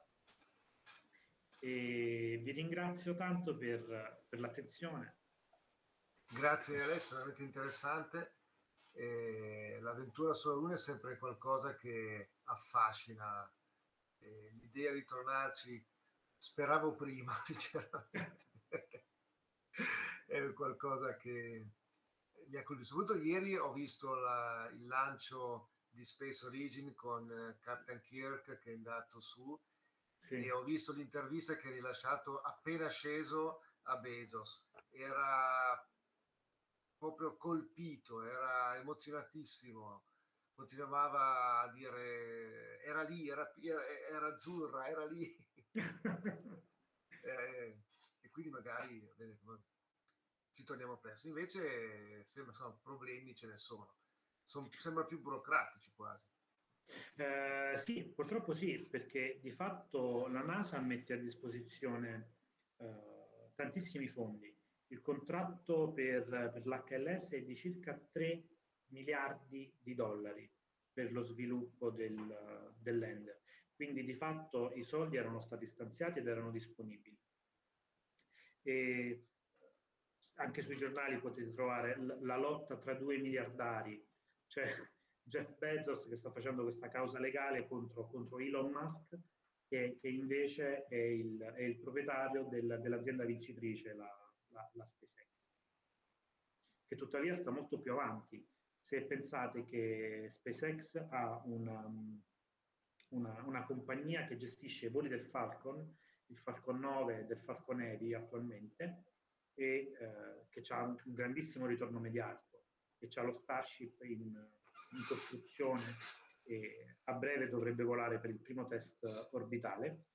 E vi ringrazio tanto per, per l'attenzione. Grazie Alessio, veramente interessante l'avventura sulla Luna è sempre qualcosa che affascina. E l'idea di tornarci, speravo prima, [laughs] sinceramente, è qualcosa che mi ha colpito. Soprattutto ieri ho visto la, il lancio di Space Origin con Captain Kirk che è andato su sì. e ho visto l'intervista che ha rilasciato appena sceso a Bezos. Era proprio colpito, era emozionatissimo, continuava a dire era lì, era, era azzurra, era lì. [laughs] e, e, quindi magari bene, ci torniamo presto. Invece sembra, insomma, problemi ce ne sono. Son, sembra più burocratici quasi. Eh, sì, purtroppo sì, perché di fatto la NASA mette a disposizione eh, tantissimi fondi il contratto per, per l'HLS è di circa 3 miliardi di dollari per lo sviluppo del, dell'ender. Quindi di fatto i soldi erano stati stanziati ed erano disponibili. E anche sui giornali potete trovare la lotta tra due miliardari, cioè [laughs] Jeff Bezos che sta facendo questa causa legale contro, contro Elon Musk, che, che invece è il, è il proprietario del, dell'azienda vincitrice, la, la, la SpaceX, che tuttavia sta molto più avanti. Se pensate che SpaceX ha una, una, una compagnia che gestisce i voli del Falcon, il Falcon 9 e del Falcon Heavy attualmente, e eh, che ha un grandissimo ritorno mediatico, che ha lo Starship in, in costruzione e a breve dovrebbe volare per il primo test orbitale.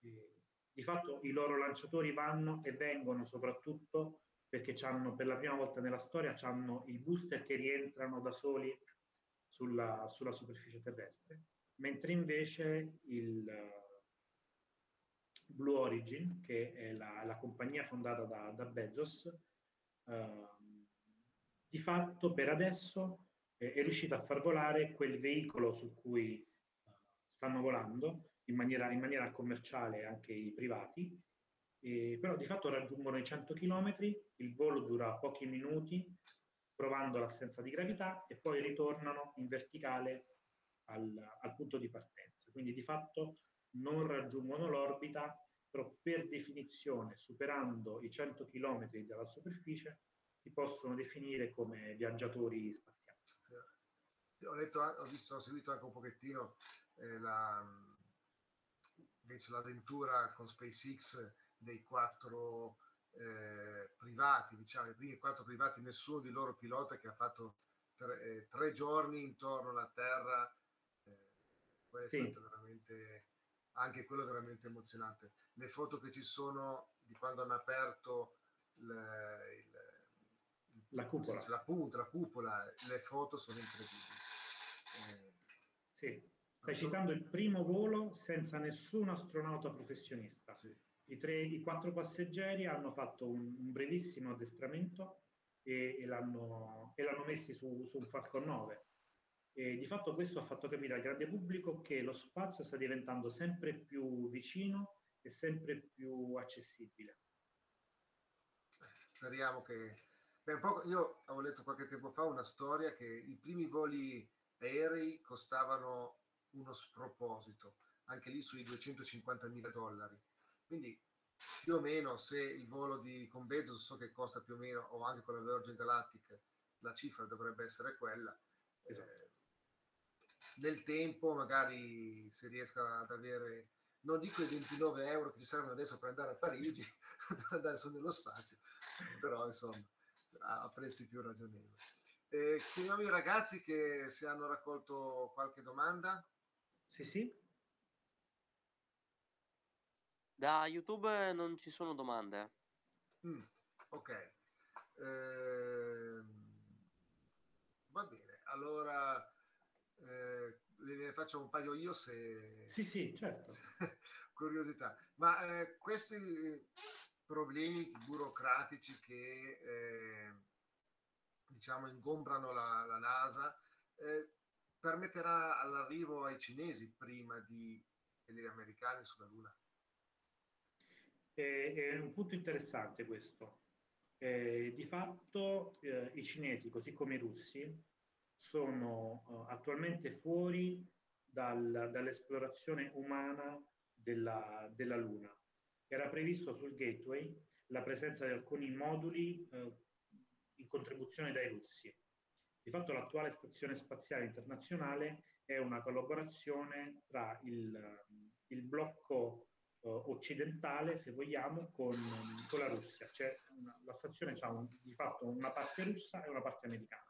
E di fatto i loro lanciatori vanno e vengono soprattutto perché per la prima volta nella storia hanno i booster che rientrano da soli sulla, sulla superficie terrestre, mentre invece il uh, Blue Origin, che è la, la compagnia fondata da, da Bezos, uh, di fatto per adesso eh, è riuscita a far volare quel veicolo su cui uh, stanno volando in maniera, in maniera commerciale anche i privati, e, però di fatto raggiungono i 100 km, il volo dura pochi minuti, provando l'assenza di gravità e poi ritornano in verticale al, al punto di partenza. Quindi di fatto non raggiungono l'orbita, però per definizione, superando i 100 km dalla superficie, si possono definire come viaggiatori spaziali. Ho, letto, ho, visto, ho seguito anche un pochettino eh, la, invece l'avventura con SpaceX dei quattro eh, privati, diciamo, i primi quattro privati, nessuno di loro pilota che ha fatto tre, eh, tre giorni intorno alla Terra. Eh, sì. è stato veramente, anche quello veramente emozionante. Le foto che ci sono di quando hanno aperto il, il, la cupola. la punta, la cupola, le foto sono incredibili. Eh, sì. Stai citando il primo volo senza nessun astronauta professionista. Sì i, tre, I quattro passeggeri hanno fatto un, un brevissimo addestramento e, e, l'hanno, e l'hanno messi su, su, un Falcon 9. E di fatto questo ha fatto capire al grande pubblico che lo spazio sta diventando sempre più vicino e sempre più accessibile. Speriamo che... Beh, io avevo letto qualche tempo fa una storia che i primi voli aerei costavano uno sproposito, anche lì sui 250 mila dollari. Quindi più o meno se il volo di, con Bezos so che costa più o meno, o anche con la Virgin Galactic, la cifra dovrebbe essere quella. Esatto. Eh, nel tempo magari si riesca ad avere, non dico i 29 euro che ci servono adesso per andare a Parigi, [laughs] per andare su nello spazio, però insomma a prezzi più ragionevoli. Eh, chiediamo ai ragazzi che se hanno raccolto qualche domanda. Sì, sì. Da YouTube non ci sono domande. Mm, ok. Eh, va bene, allora eh, ne faccio un paio io se... Sì, sì, certo. [laughs] curiosità. Ma eh, questi problemi burocratici che eh, diciamo ingombrano la, la NASA eh, permetterà all'arrivo ai cinesi prima di, degli americani sulla Luna? È, è un punto interessante questo. Eh, di fatto eh, i cinesi, così come i russi, sono eh, attualmente fuori dal, dall'esplorazione umana della, della, Luna. Era previsto sul Gateway la presenza di alcuni moduli eh, in contribuzione dai russi. Di fatto l'attuale stazione spaziale internazionale è una collaborazione tra il, il blocco uh, occidentale, se vogliamo, con, con la Russia. Cioè, una, la stazione ha un, di fatto una parte russa e una parte americana.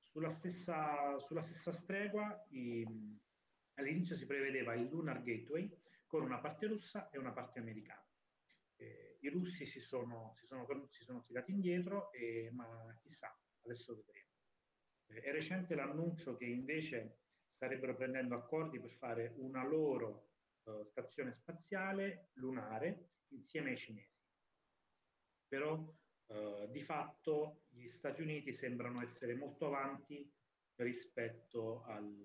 Sulla stessa, sulla stessa stregua, i, all'inizio si prevedeva il Lunar Gateway con una parte russa e una parte americana. Eh, I russi si sono, si sono, si sono tirati indietro, e, ma chissà, adesso vedremo. Eh, è recente l'annuncio che invece starebbero prendendo accordi per fare una loro uh, stazione spaziale lunare insieme ai cinesi. Però uh, di fatto gli Stati Uniti sembrano essere molto avanti rispetto al,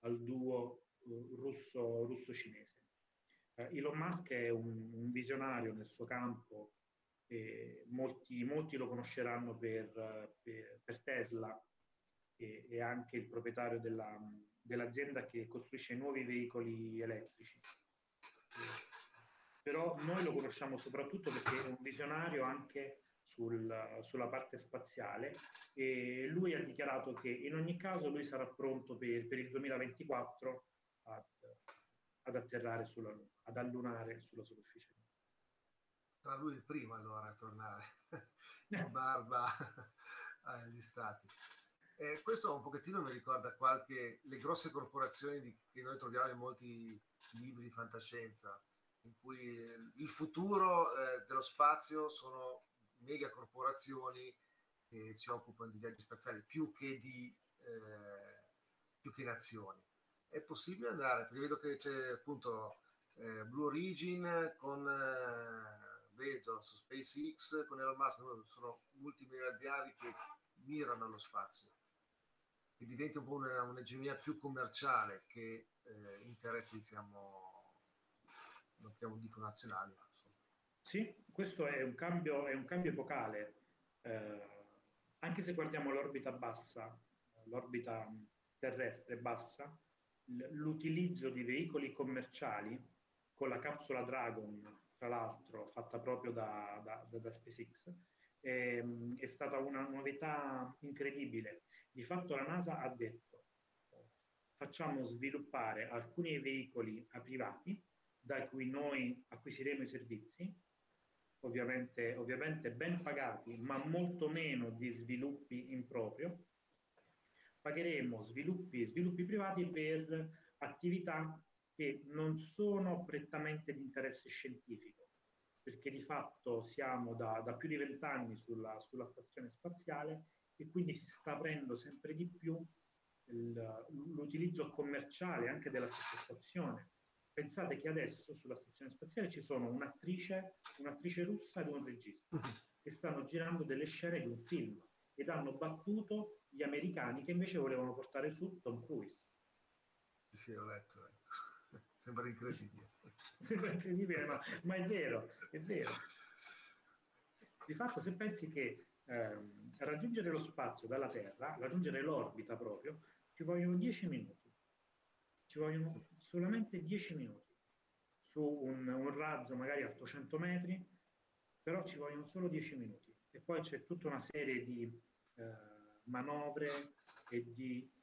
al duo uh, russo-cinese. Elon Musk è un, un, visionario nel suo campo e molti, molti lo conosceranno per, per, per Tesla e, e, anche il proprietario della, dell'azienda che costruisce nuovi veicoli elettrici. Però noi lo conosciamo soprattutto perché è un visionario anche sul, sulla parte spaziale e lui ha dichiarato che in ogni caso lui sarà pronto per, per il 2024 ad, ad atterrare sulla Luna, ad allunare sulla superficie. Sarà lui il primo allora a tornare, [laughs] in barba [laughs] agli stati. Eh, questo un pochettino mi ricorda qualche, le grosse corporazioni di, che noi troviamo in molti libri di fantascienza, in cui il futuro eh, dello spazio sono mega corporazioni che si occupano di viaggi spaziali più che di eh, più che nazioni. È possibile andare, perché vedo che c'è appunto eh, Blue Origin con eh, Bezos, SpaceX, con Elon Musk, sono multimiliardari che mirano allo spazio che diventi un po' una, un'egemonia più commerciale che eh, interessi siamo, non dico nazionali. Sì, questo è un cambio, è un cambio epocale. Eh, anche se guardiamo l'orbita bassa, l'orbita terrestre bassa, l'utilizzo di veicoli commerciali con la capsula Dragon, tra l'altro fatta proprio da, da, da, da SpaceX, è, è, stata una novità incredibile. Di fatto la NASA ha detto facciamo sviluppare alcuni veicoli a privati da cui noi acquisiremo i servizi, ovviamente, ovviamente ben pagati, ma molto meno di sviluppi in proprio. Pagheremo sviluppi, sviluppi privati per attività che non sono prettamente di interesse scientifico, perché di fatto siamo da, da più di vent'anni sulla, sulla stazione spaziale e quindi si sta aprendo sempre di più il, l'utilizzo commerciale anche della stessa stazione. Pensate che adesso sulla stazione spaziale ci sono un'attrice, un'attrice russa ed un regista che stanno girando delle scene di un film ed hanno battuto gli americani che invece volevano portare su Tom Cruise. Sì, ho letto, letto. Sembra incredibile. Sembra incredibile, ma, ma è vero, è vero. Di fatto, se pensi che ehm, raggiungere lo spazio dalla Terra, raggiungere l'orbita proprio, ci vogliono 10 minuti. Ci vogliono solamente 10 minuti su un, un razzo magari a 800 metri, però ci vogliono solo 10 minuti. E poi c'è tutta una serie di eh, manovre e di eh,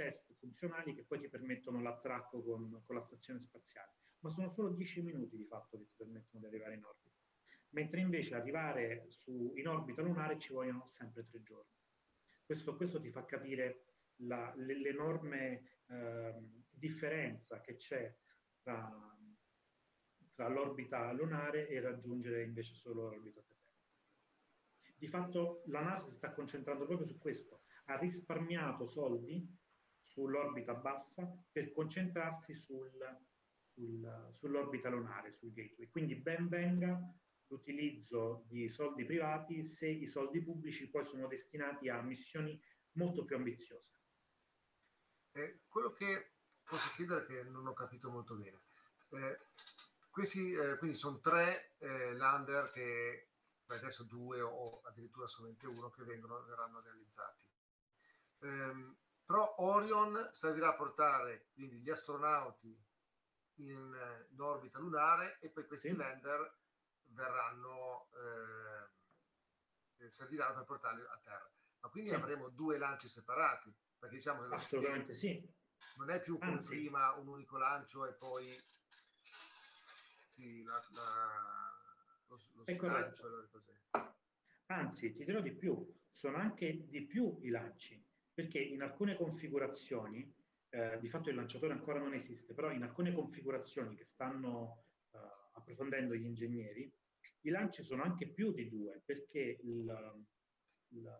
test funzionali che poi ti permettono l'attracco con, con la stazione spaziale. Ma sono solo 10 minuti di fatto che ti permettono di arrivare in orbita mentre invece arrivare su, in orbita lunare ci vogliono sempre tre giorni. Questo, questo ti fa capire la, l'enorme eh, differenza che c'è tra, tra, l'orbita lunare e raggiungere invece solo l'orbita terrestre. Di fatto la NASA si sta concentrando proprio su questo, ha risparmiato soldi sull'orbita bassa per concentrarsi sul, sul, sull'orbita lunare, sul gateway. Quindi ben venga l'utilizzo di soldi privati se i soldi pubblici poi sono destinati a missioni molto più ambiziose. Eh, quello che posso chiedere che non ho capito molto bene. Eh, questi, eh, quindi sono tre eh, lander che adesso due o addirittura solamente uno che vengono, verranno realizzati. Però Orion servirà a portare quindi gli astronauti in, eh, in orbita lunare e poi questi sì. lander verranno, eh, serviranno per portarli a terra. Ma quindi sì. avremo due lanci separati, perché diciamo che Assolutamente sì. non è più come Anzi. prima un unico lancio e poi sì, la, la, lo, lo e le cose. Anzi, ti dirò di più, sono anche di più i lanci, perché in alcune configurazioni, eh, di fatto il lanciatore ancora non esiste, però in alcune configurazioni che stanno eh, approfondendo gli ingegneri, i lanci sono anche più di due, perché il, il,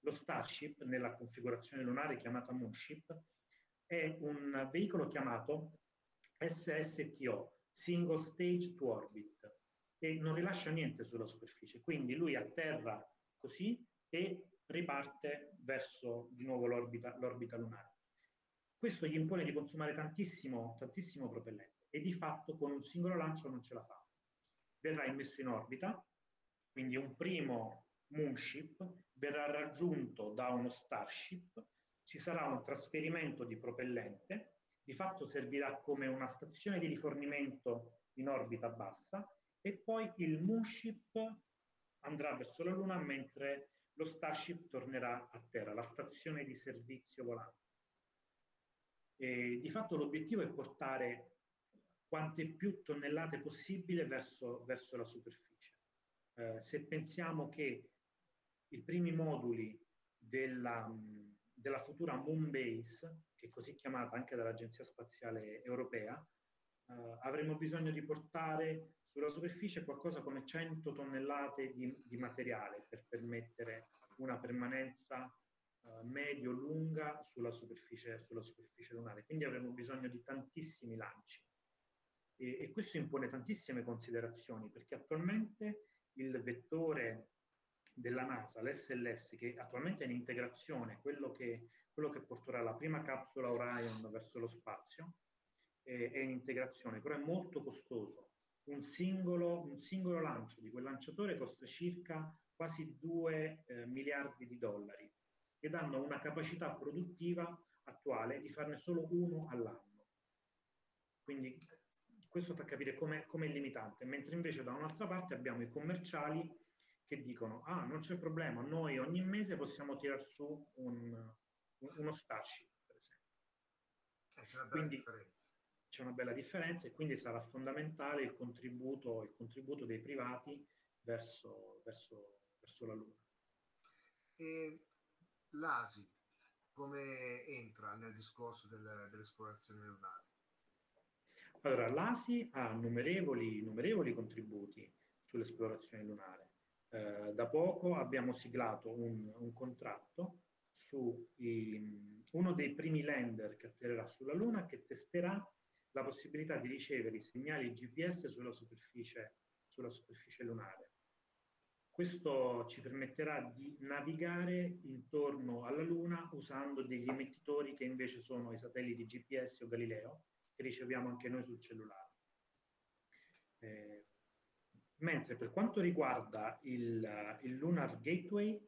lo Starship, nella configurazione lunare chiamata Moonship, è un veicolo chiamato SSTO, Single Stage to Orbit, e non rilascia niente sulla superficie. Quindi lui atterra così e riparte verso di nuovo l'orbita, l'orbita lunare. Questo gli impone di consumare tantissimo, tantissimo propellente e di fatto con un singolo lancio non ce la fa verrà immesso in orbita, quindi un primo Moonship verrà raggiunto da uno Starship, ci sarà un trasferimento di propellente, di fatto servirà come una stazione di rifornimento in orbita bassa e poi il Moonship andrà verso la Luna mentre lo Starship tornerà a terra, la stazione di servizio volante. E di fatto l'obiettivo è portare quante più tonnellate possibile verso, verso la superficie. Eh, se pensiamo che i primi moduli della, della futura Moon Base, che è così chiamata anche dall'Agenzia Spaziale Europea, eh, avremo bisogno di portare sulla superficie qualcosa come 100 tonnellate di, di materiale per permettere una permanenza uh, medio-lunga sulla superficie, sulla superficie lunare. Quindi avremo bisogno di tantissimi lanci. E, e questo impone tantissime considerazioni, perché attualmente il vettore della NASA, l'SLS, che attualmente è in integrazione, quello che, quello che porterà la prima capsula Orion verso lo spazio, è, è in integrazione, però è molto costoso. Un singolo, un singolo lancio di quel lanciatore costa circa quasi 2 eh, miliardi di dollari ed hanno una capacità produttiva attuale di farne solo uno all'anno. Quindi questo fa capire come è limitante, mentre invece da un'altra parte abbiamo i commerciali che dicono ah non c'è problema, noi ogni mese possiamo tirare su un, uno Starship, per esempio. Eh, c'è una bella quindi, differenza. C'è una bella differenza e quindi sarà fondamentale il contributo, il contributo dei privati verso, verso, verso la Luna. E l'ASI come entra nel discorso del, dell'esplorazione lunare? Allora, l'ASI ha numerevoli, numerevoli contributi sull'esplorazione lunare. Eh, da poco abbiamo siglato un, un contratto su i, uno dei primi lander che atterrerà sulla Luna che testerà la possibilità di ricevere i segnali GPS sulla superficie, sulla superficie lunare. Questo ci permetterà di navigare intorno alla Luna usando degli emettitori che invece sono i satelliti GPS o Galileo, che riceviamo anche noi sul cellulare. Eh, mentre per quanto riguarda il, il Lunar Gateway,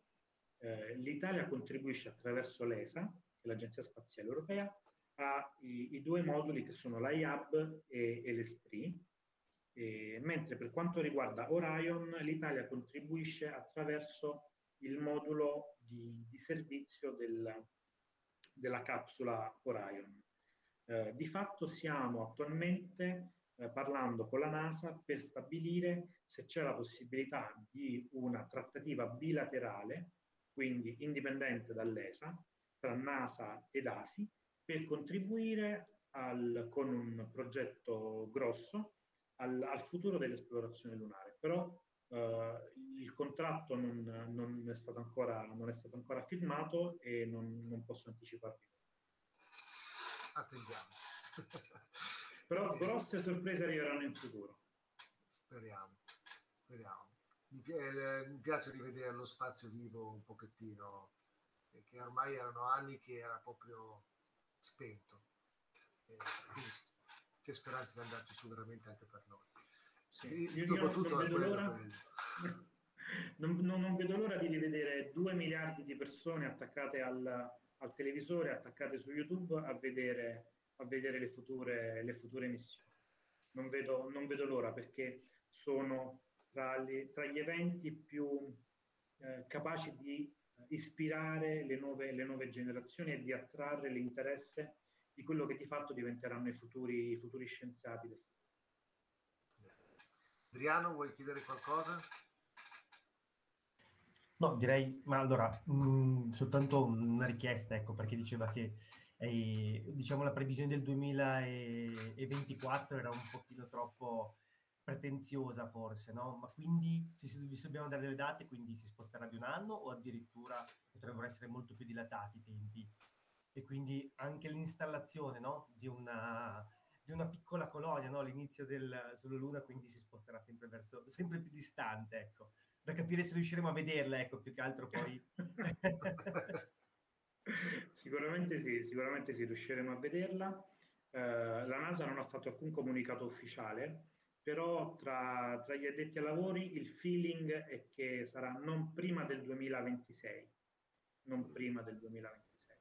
eh, l'Italia contribuisce attraverso l'ESA, che è l'Agenzia Spaziale Europea, ai due moduli che sono l'IAB e, e l'ESPRI, e, mentre per quanto riguarda Orion, l'Italia contribuisce attraverso il modulo di, di servizio del, della capsula Orion. Eh, di fatto siamo attualmente eh, parlando con la NASA per stabilire se c'è la possibilità di una trattativa bilaterale, quindi indipendente dall'ESA, tra NASA ed ASI, per contribuire al, con un progetto grosso al, al futuro dell'esplorazione lunare. Però eh, il contratto non, non, è stato ancora, non è stato ancora firmato e non, non posso anticiparvi attendiamo. [laughs] Però grosse sorprese arriveranno in futuro. Speriamo, speriamo. Mi, piace, mi piace rivedere lo spazio vivo un pochettino, che ormai erano anni che era proprio spento. E che speranza di andarci su veramente anche per noi. Sì, io, io non, [laughs] non, vedo l'ora, non, non, vedo l'ora di rivedere due miliardi di persone attaccate al, al televisore, attaccate su YouTube a vedere, a vedere le, future, le future missioni. Non vedo, non vedo l'ora perché sono tra, le, tra gli eventi più eh, capaci di ispirare le nuove, le nuove, generazioni e di attrarre l'interesse di quello che di fatto diventeranno i futuri, i futuri scienziati del futuro. Adriano, vuoi chiedere qualcosa? No, direi, ma allora, mh, mm, soltanto una richiesta, ecco, perché diceva che eh, diciamo la previsione del 2024 era un pochino troppo pretenziosa forse, no? Ma quindi se, se dobbiamo dare delle date, quindi si sposterà di un anno o addirittura potrebbero essere molto più dilatati i tempi? E quindi anche l'installazione, no? Di una, di una piccola colonia, no? L'inizio del, sulla Luna, quindi si sposterà sempre verso, sempre più distante, ecco da capire se riusciremo a vederla, ecco, più che altro poi. [laughs] [laughs] sicuramente sì, sicuramente sì, riusciremo a vederla. Eh, la NASA non ha fatto alcun comunicato ufficiale, però tra, tra, gli addetti ai lavori il feeling è che sarà non prima del 2026, non prima del 2026,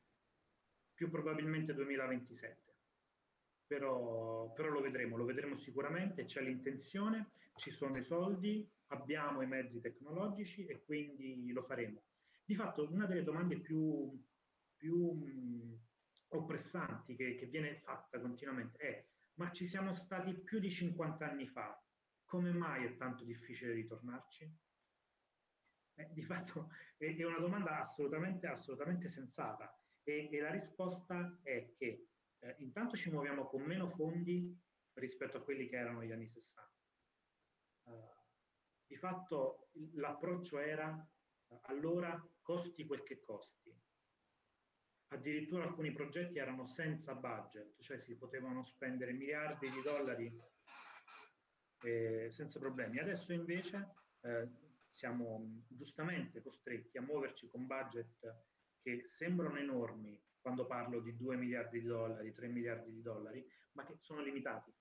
più probabilmente 2027. Però, però lo vedremo, lo vedremo sicuramente, c'è l'intenzione, ci sono i soldi, abbiamo i mezzi tecnologici e quindi lo faremo. Di fatto una delle domande più, più mh, oppressanti che, che viene fatta continuamente è ma ci siamo stati più di 50 anni fa, come mai è tanto difficile ritornarci? Eh, di fatto è, è, una domanda assolutamente, assolutamente sensata e, e la risposta è che eh, intanto ci muoviamo con meno fondi rispetto a quelli che erano gli anni 60 fatto l'approccio era allora costi quel che costi. Addirittura alcuni progetti erano senza budget, cioè si potevano spendere miliardi di dollari eh, senza problemi. Adesso invece eh, siamo giustamente costretti a muoverci con budget che sembrano enormi quando parlo di 2 miliardi di dollari, 3 miliardi di dollari, ma che sono limitati.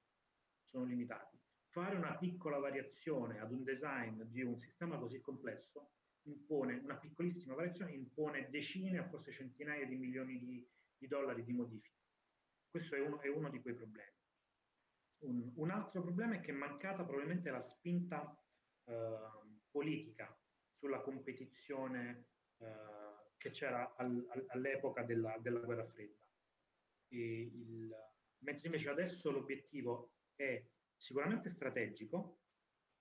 Sono limitati. Fare una piccola variazione ad un design di un sistema così complesso impone, una piccolissima variazione impone decine o forse centinaia di milioni di, di dollari di modifiche. Questo è uno, è uno di quei problemi. Un, un, altro problema è che è mancata probabilmente la spinta eh, politica sulla competizione eh, che c'era al, al, all'epoca della, della, guerra fredda. Il, mentre invece adesso l'obiettivo è sicuramente strategico,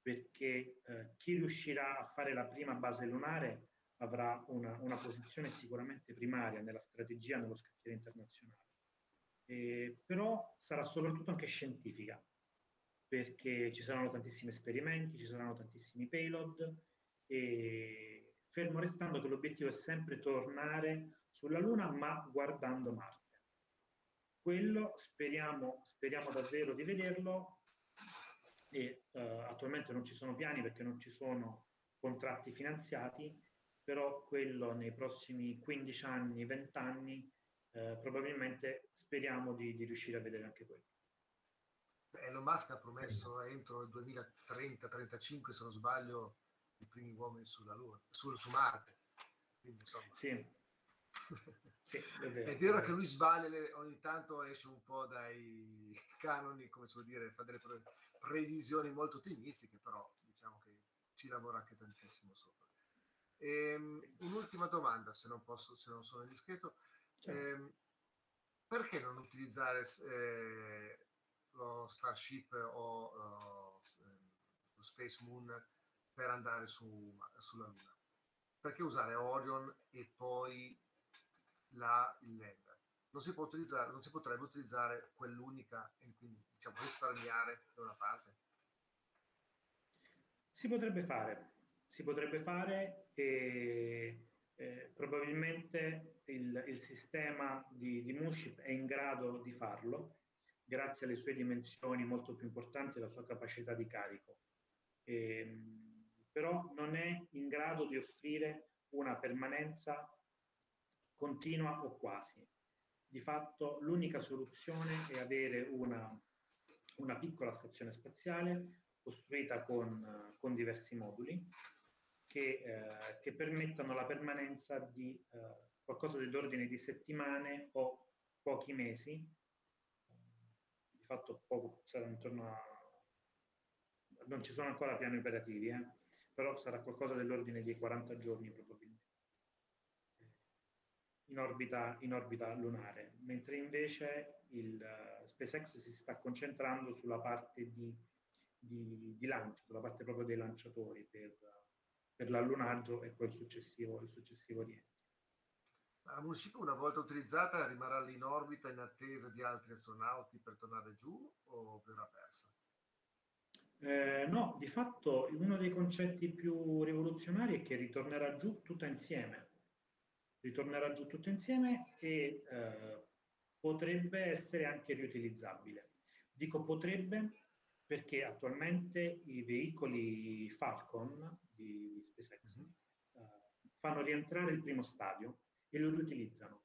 perché eh, chi riuscirà a fare la prima base lunare avrà una, una posizione sicuramente primaria nella strategia, nello scacchiere internazionale. Eh, però sarà soprattutto anche scientifica, perché ci saranno tantissimi esperimenti, ci saranno tantissimi payload, e fermo restando che l'obiettivo è sempre tornare sulla Luna, ma guardando Marte. Quello speriamo, speriamo davvero di vederlo e eh, attualmente non ci sono piani perché non ci sono contratti finanziati, però quello nei prossimi 15 anni, 20 anni, eh, probabilmente speriamo di, di, riuscire a vedere anche quello. Elon Musk ha promesso entro il 2030-35, se non sbaglio, i primi uomini sulla Luna, su, su Marte. Quindi, insomma... Sì. [laughs] sì, è vero, è vero che lui sbaglia, ogni tanto esce un po' dai [laughs] canoni, come si può dire, fa delle previsioni molto ottimistiche, però diciamo che ci lavora anche tantissimo sopra. Ehm, un'ultima domanda, se non, posso, se non sono indiscreto. Certo. Ehm, perché non utilizzare eh, lo Starship o uh, lo Space Moon per andare su, sulla Luna? Perché usare Orion e poi la, il lander? Non si, non si potrebbe utilizzare quell'unica e quindi diciamo, risparmiare da una parte? Si potrebbe fare, si potrebbe fare e eh, probabilmente il, il, sistema di, di Moonship è in grado di farlo grazie alle sue dimensioni molto più importanti e alla sua capacità di carico. E, ehm, però non è in grado di offrire una permanenza continua o quasi. Di fatto l'unica soluzione è avere una una piccola stazione spaziale costruita con, con diversi moduli che, eh, che, permettano la permanenza di eh, qualcosa dell'ordine di settimane o pochi mesi, di fatto poco, sarà intorno a... non ci sono ancora piani operativi, eh, però sarà qualcosa dell'ordine di 40 giorni probabilmente in orbita, in orbita lunare, mentre invece il uh, SpaceX si sta concentrando sulla parte di, di, di, lancio, sulla parte proprio dei lanciatori per, per l'allunaggio e poi il successivo, il successivo rientro. La Moonship una volta utilizzata rimarrà lì in orbita in attesa di altri astronauti per tornare giù o verrà persa? Eh, no, di fatto uno dei concetti più rivoluzionari è che ritornerà giù tutta insieme ritornerà giù tutto insieme e eh, potrebbe essere anche riutilizzabile. Dico potrebbe perché attualmente i veicoli Falcon di, SpaceX mm-hmm. eh, fanno rientrare il primo stadio e lo riutilizzano.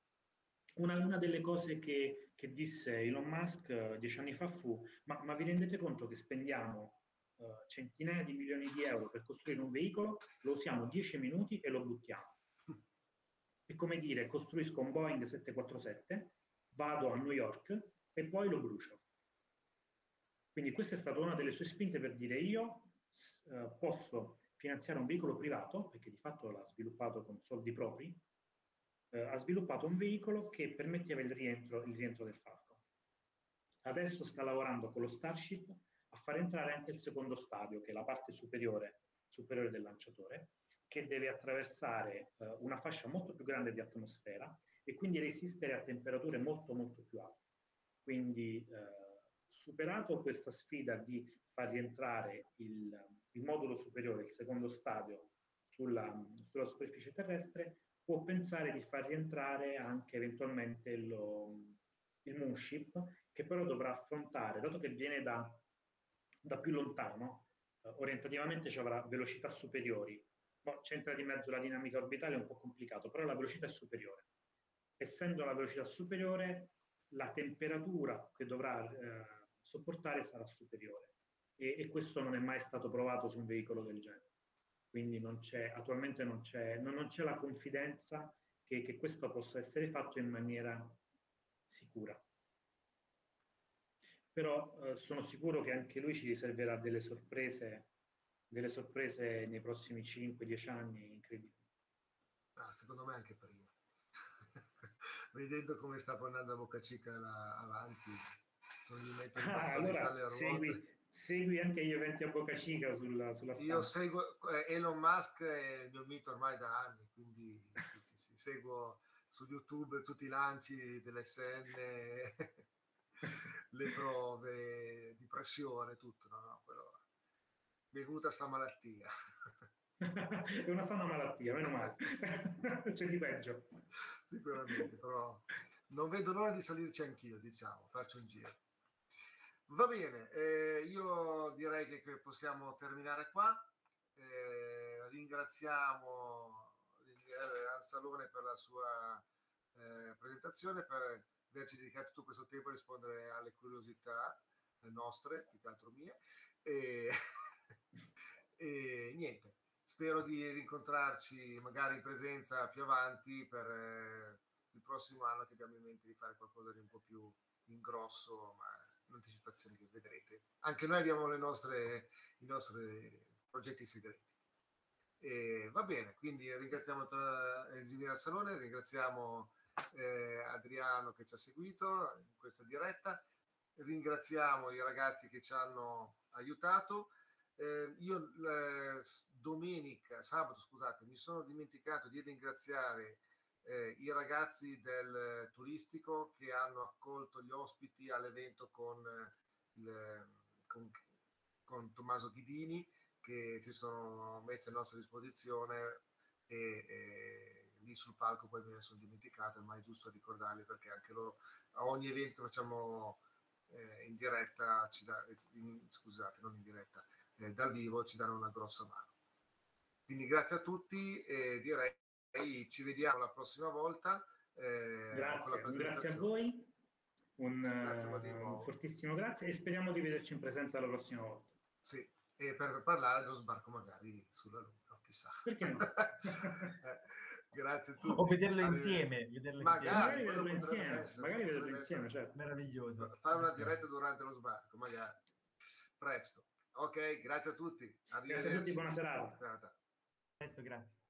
Una, una delle cose che, che, disse Elon Musk uh, dieci anni fa fu: Ma, ma vi rendete conto che spendiamo uh, centinaia di milioni di euro per costruire un veicolo, lo usiamo dieci minuti e lo buttiamo? È come dire, costruisco un Boeing 747, vado a New York e poi lo brucio. Quindi questa è stata una delle sue spinte per dire io eh, posso finanziare un veicolo privato, perché di fatto l'ha sviluppato con soldi propri, eh, ha sviluppato un veicolo che permetteva il rientro, il rientro del Falcon. Adesso sta lavorando con lo Starship a far entrare anche il secondo stadio, che è la parte superiore, superiore del lanciatore, che deve attraversare eh, una fascia molto più grande di atmosfera e quindi resistere a temperature molto molto più alte. Quindi eh, superato questa sfida di far rientrare il, il modulo superiore, il secondo stadio sulla, sulla superficie terrestre, può pensare di far rientrare anche eventualmente lo, il moonship, che però dovrà affrontare, dato che viene da, da più lontano, eh, orientativamente ci avrà velocità superiori, ma c'entra di mezzo la dinamica orbitale, è un po' complicato, però la velocità è superiore. Essendo la velocità superiore, la temperatura che dovrà eh, sopportare sarà superiore e, e, questo non è mai stato provato su un veicolo del genere. Quindi non attualmente non c'è, non, non c'è la confidenza che, che questo possa essere fatto in maniera sicura. Però eh, sono sicuro che anche lui ci riserverà delle sorprese, delle sorprese nei prossimi 5-10 anni incredibili. Ah, secondo me anche prima. [laughs] Vedendo come sta andando a Boca Cica avanti, non gli metto ah, allora, segui, segui, anche gli eventi a Boca Cica sulla, sulla stampa. Io seguo eh, Elon Musk, è il mio mito ormai da anni, quindi sì, sì, sì, seguo su YouTube tutti i lanci dell'SN, [laughs] le prove di pressione, tutto. No, no, venuta sta malattia. [laughs] è una sana malattia, meno male. [laughs] C'è di peggio. Sicuramente, però non vedo l'ora di salirci anch'io, diciamo, faccio un giro. Va bene, eh, io direi che possiamo terminare qua. Eh, ringraziamo Ansalone per la sua eh, presentazione, per averci dedicato tutto questo tempo a rispondere alle curiosità nostre, più che altro mie. E, [laughs] e niente, spero di rincontrarci magari in presenza più avanti per eh, il prossimo anno che abbiamo in mente di fare qualcosa di un po' più in grosso, ma anticipazioni che vedrete. Anche noi abbiamo le nostre, i nostri progetti segreti. E va bene, quindi ringraziamo il ingegnere Salone, ringraziamo eh, Adriano che ci ha seguito in questa diretta, ringraziamo i ragazzi che ci hanno aiutato. Eh, io eh, domenica, sabato scusate, mi sono dimenticato di ringraziare eh, i ragazzi del turistico che hanno accolto gli ospiti all'evento con, il, con, con Tommaso Ghidini che si sono messi a nostra disposizione e, e lì sul palco poi me ne sono dimenticato, ma è giusto ricordarli perché anche loro a ogni evento facciamo eh, in diretta, da, in, scusate, non in diretta, eh, dal vivo ci danno una grossa mano. Quindi grazie a tutti e direi ci vediamo la prossima volta. Eh, grazie, grazie a voi. Un, grazie un fortissimo grazie e speriamo di vederci in presenza la prossima volta. Sì e per parlare dello sbarco magari sulla Luna, chissà. Perché no? [laughs] Eh, grazie a tutti. O vederlo insieme. Vederlo magari, insieme. vederlo insieme. Essere, magari vederlo insieme, certo. Meraviglioso. Fare una diretta durante lo sbarco, magari. Presto. Ok, grazie a tutti. Grazie a tutti, buona serata. Presto, grazie.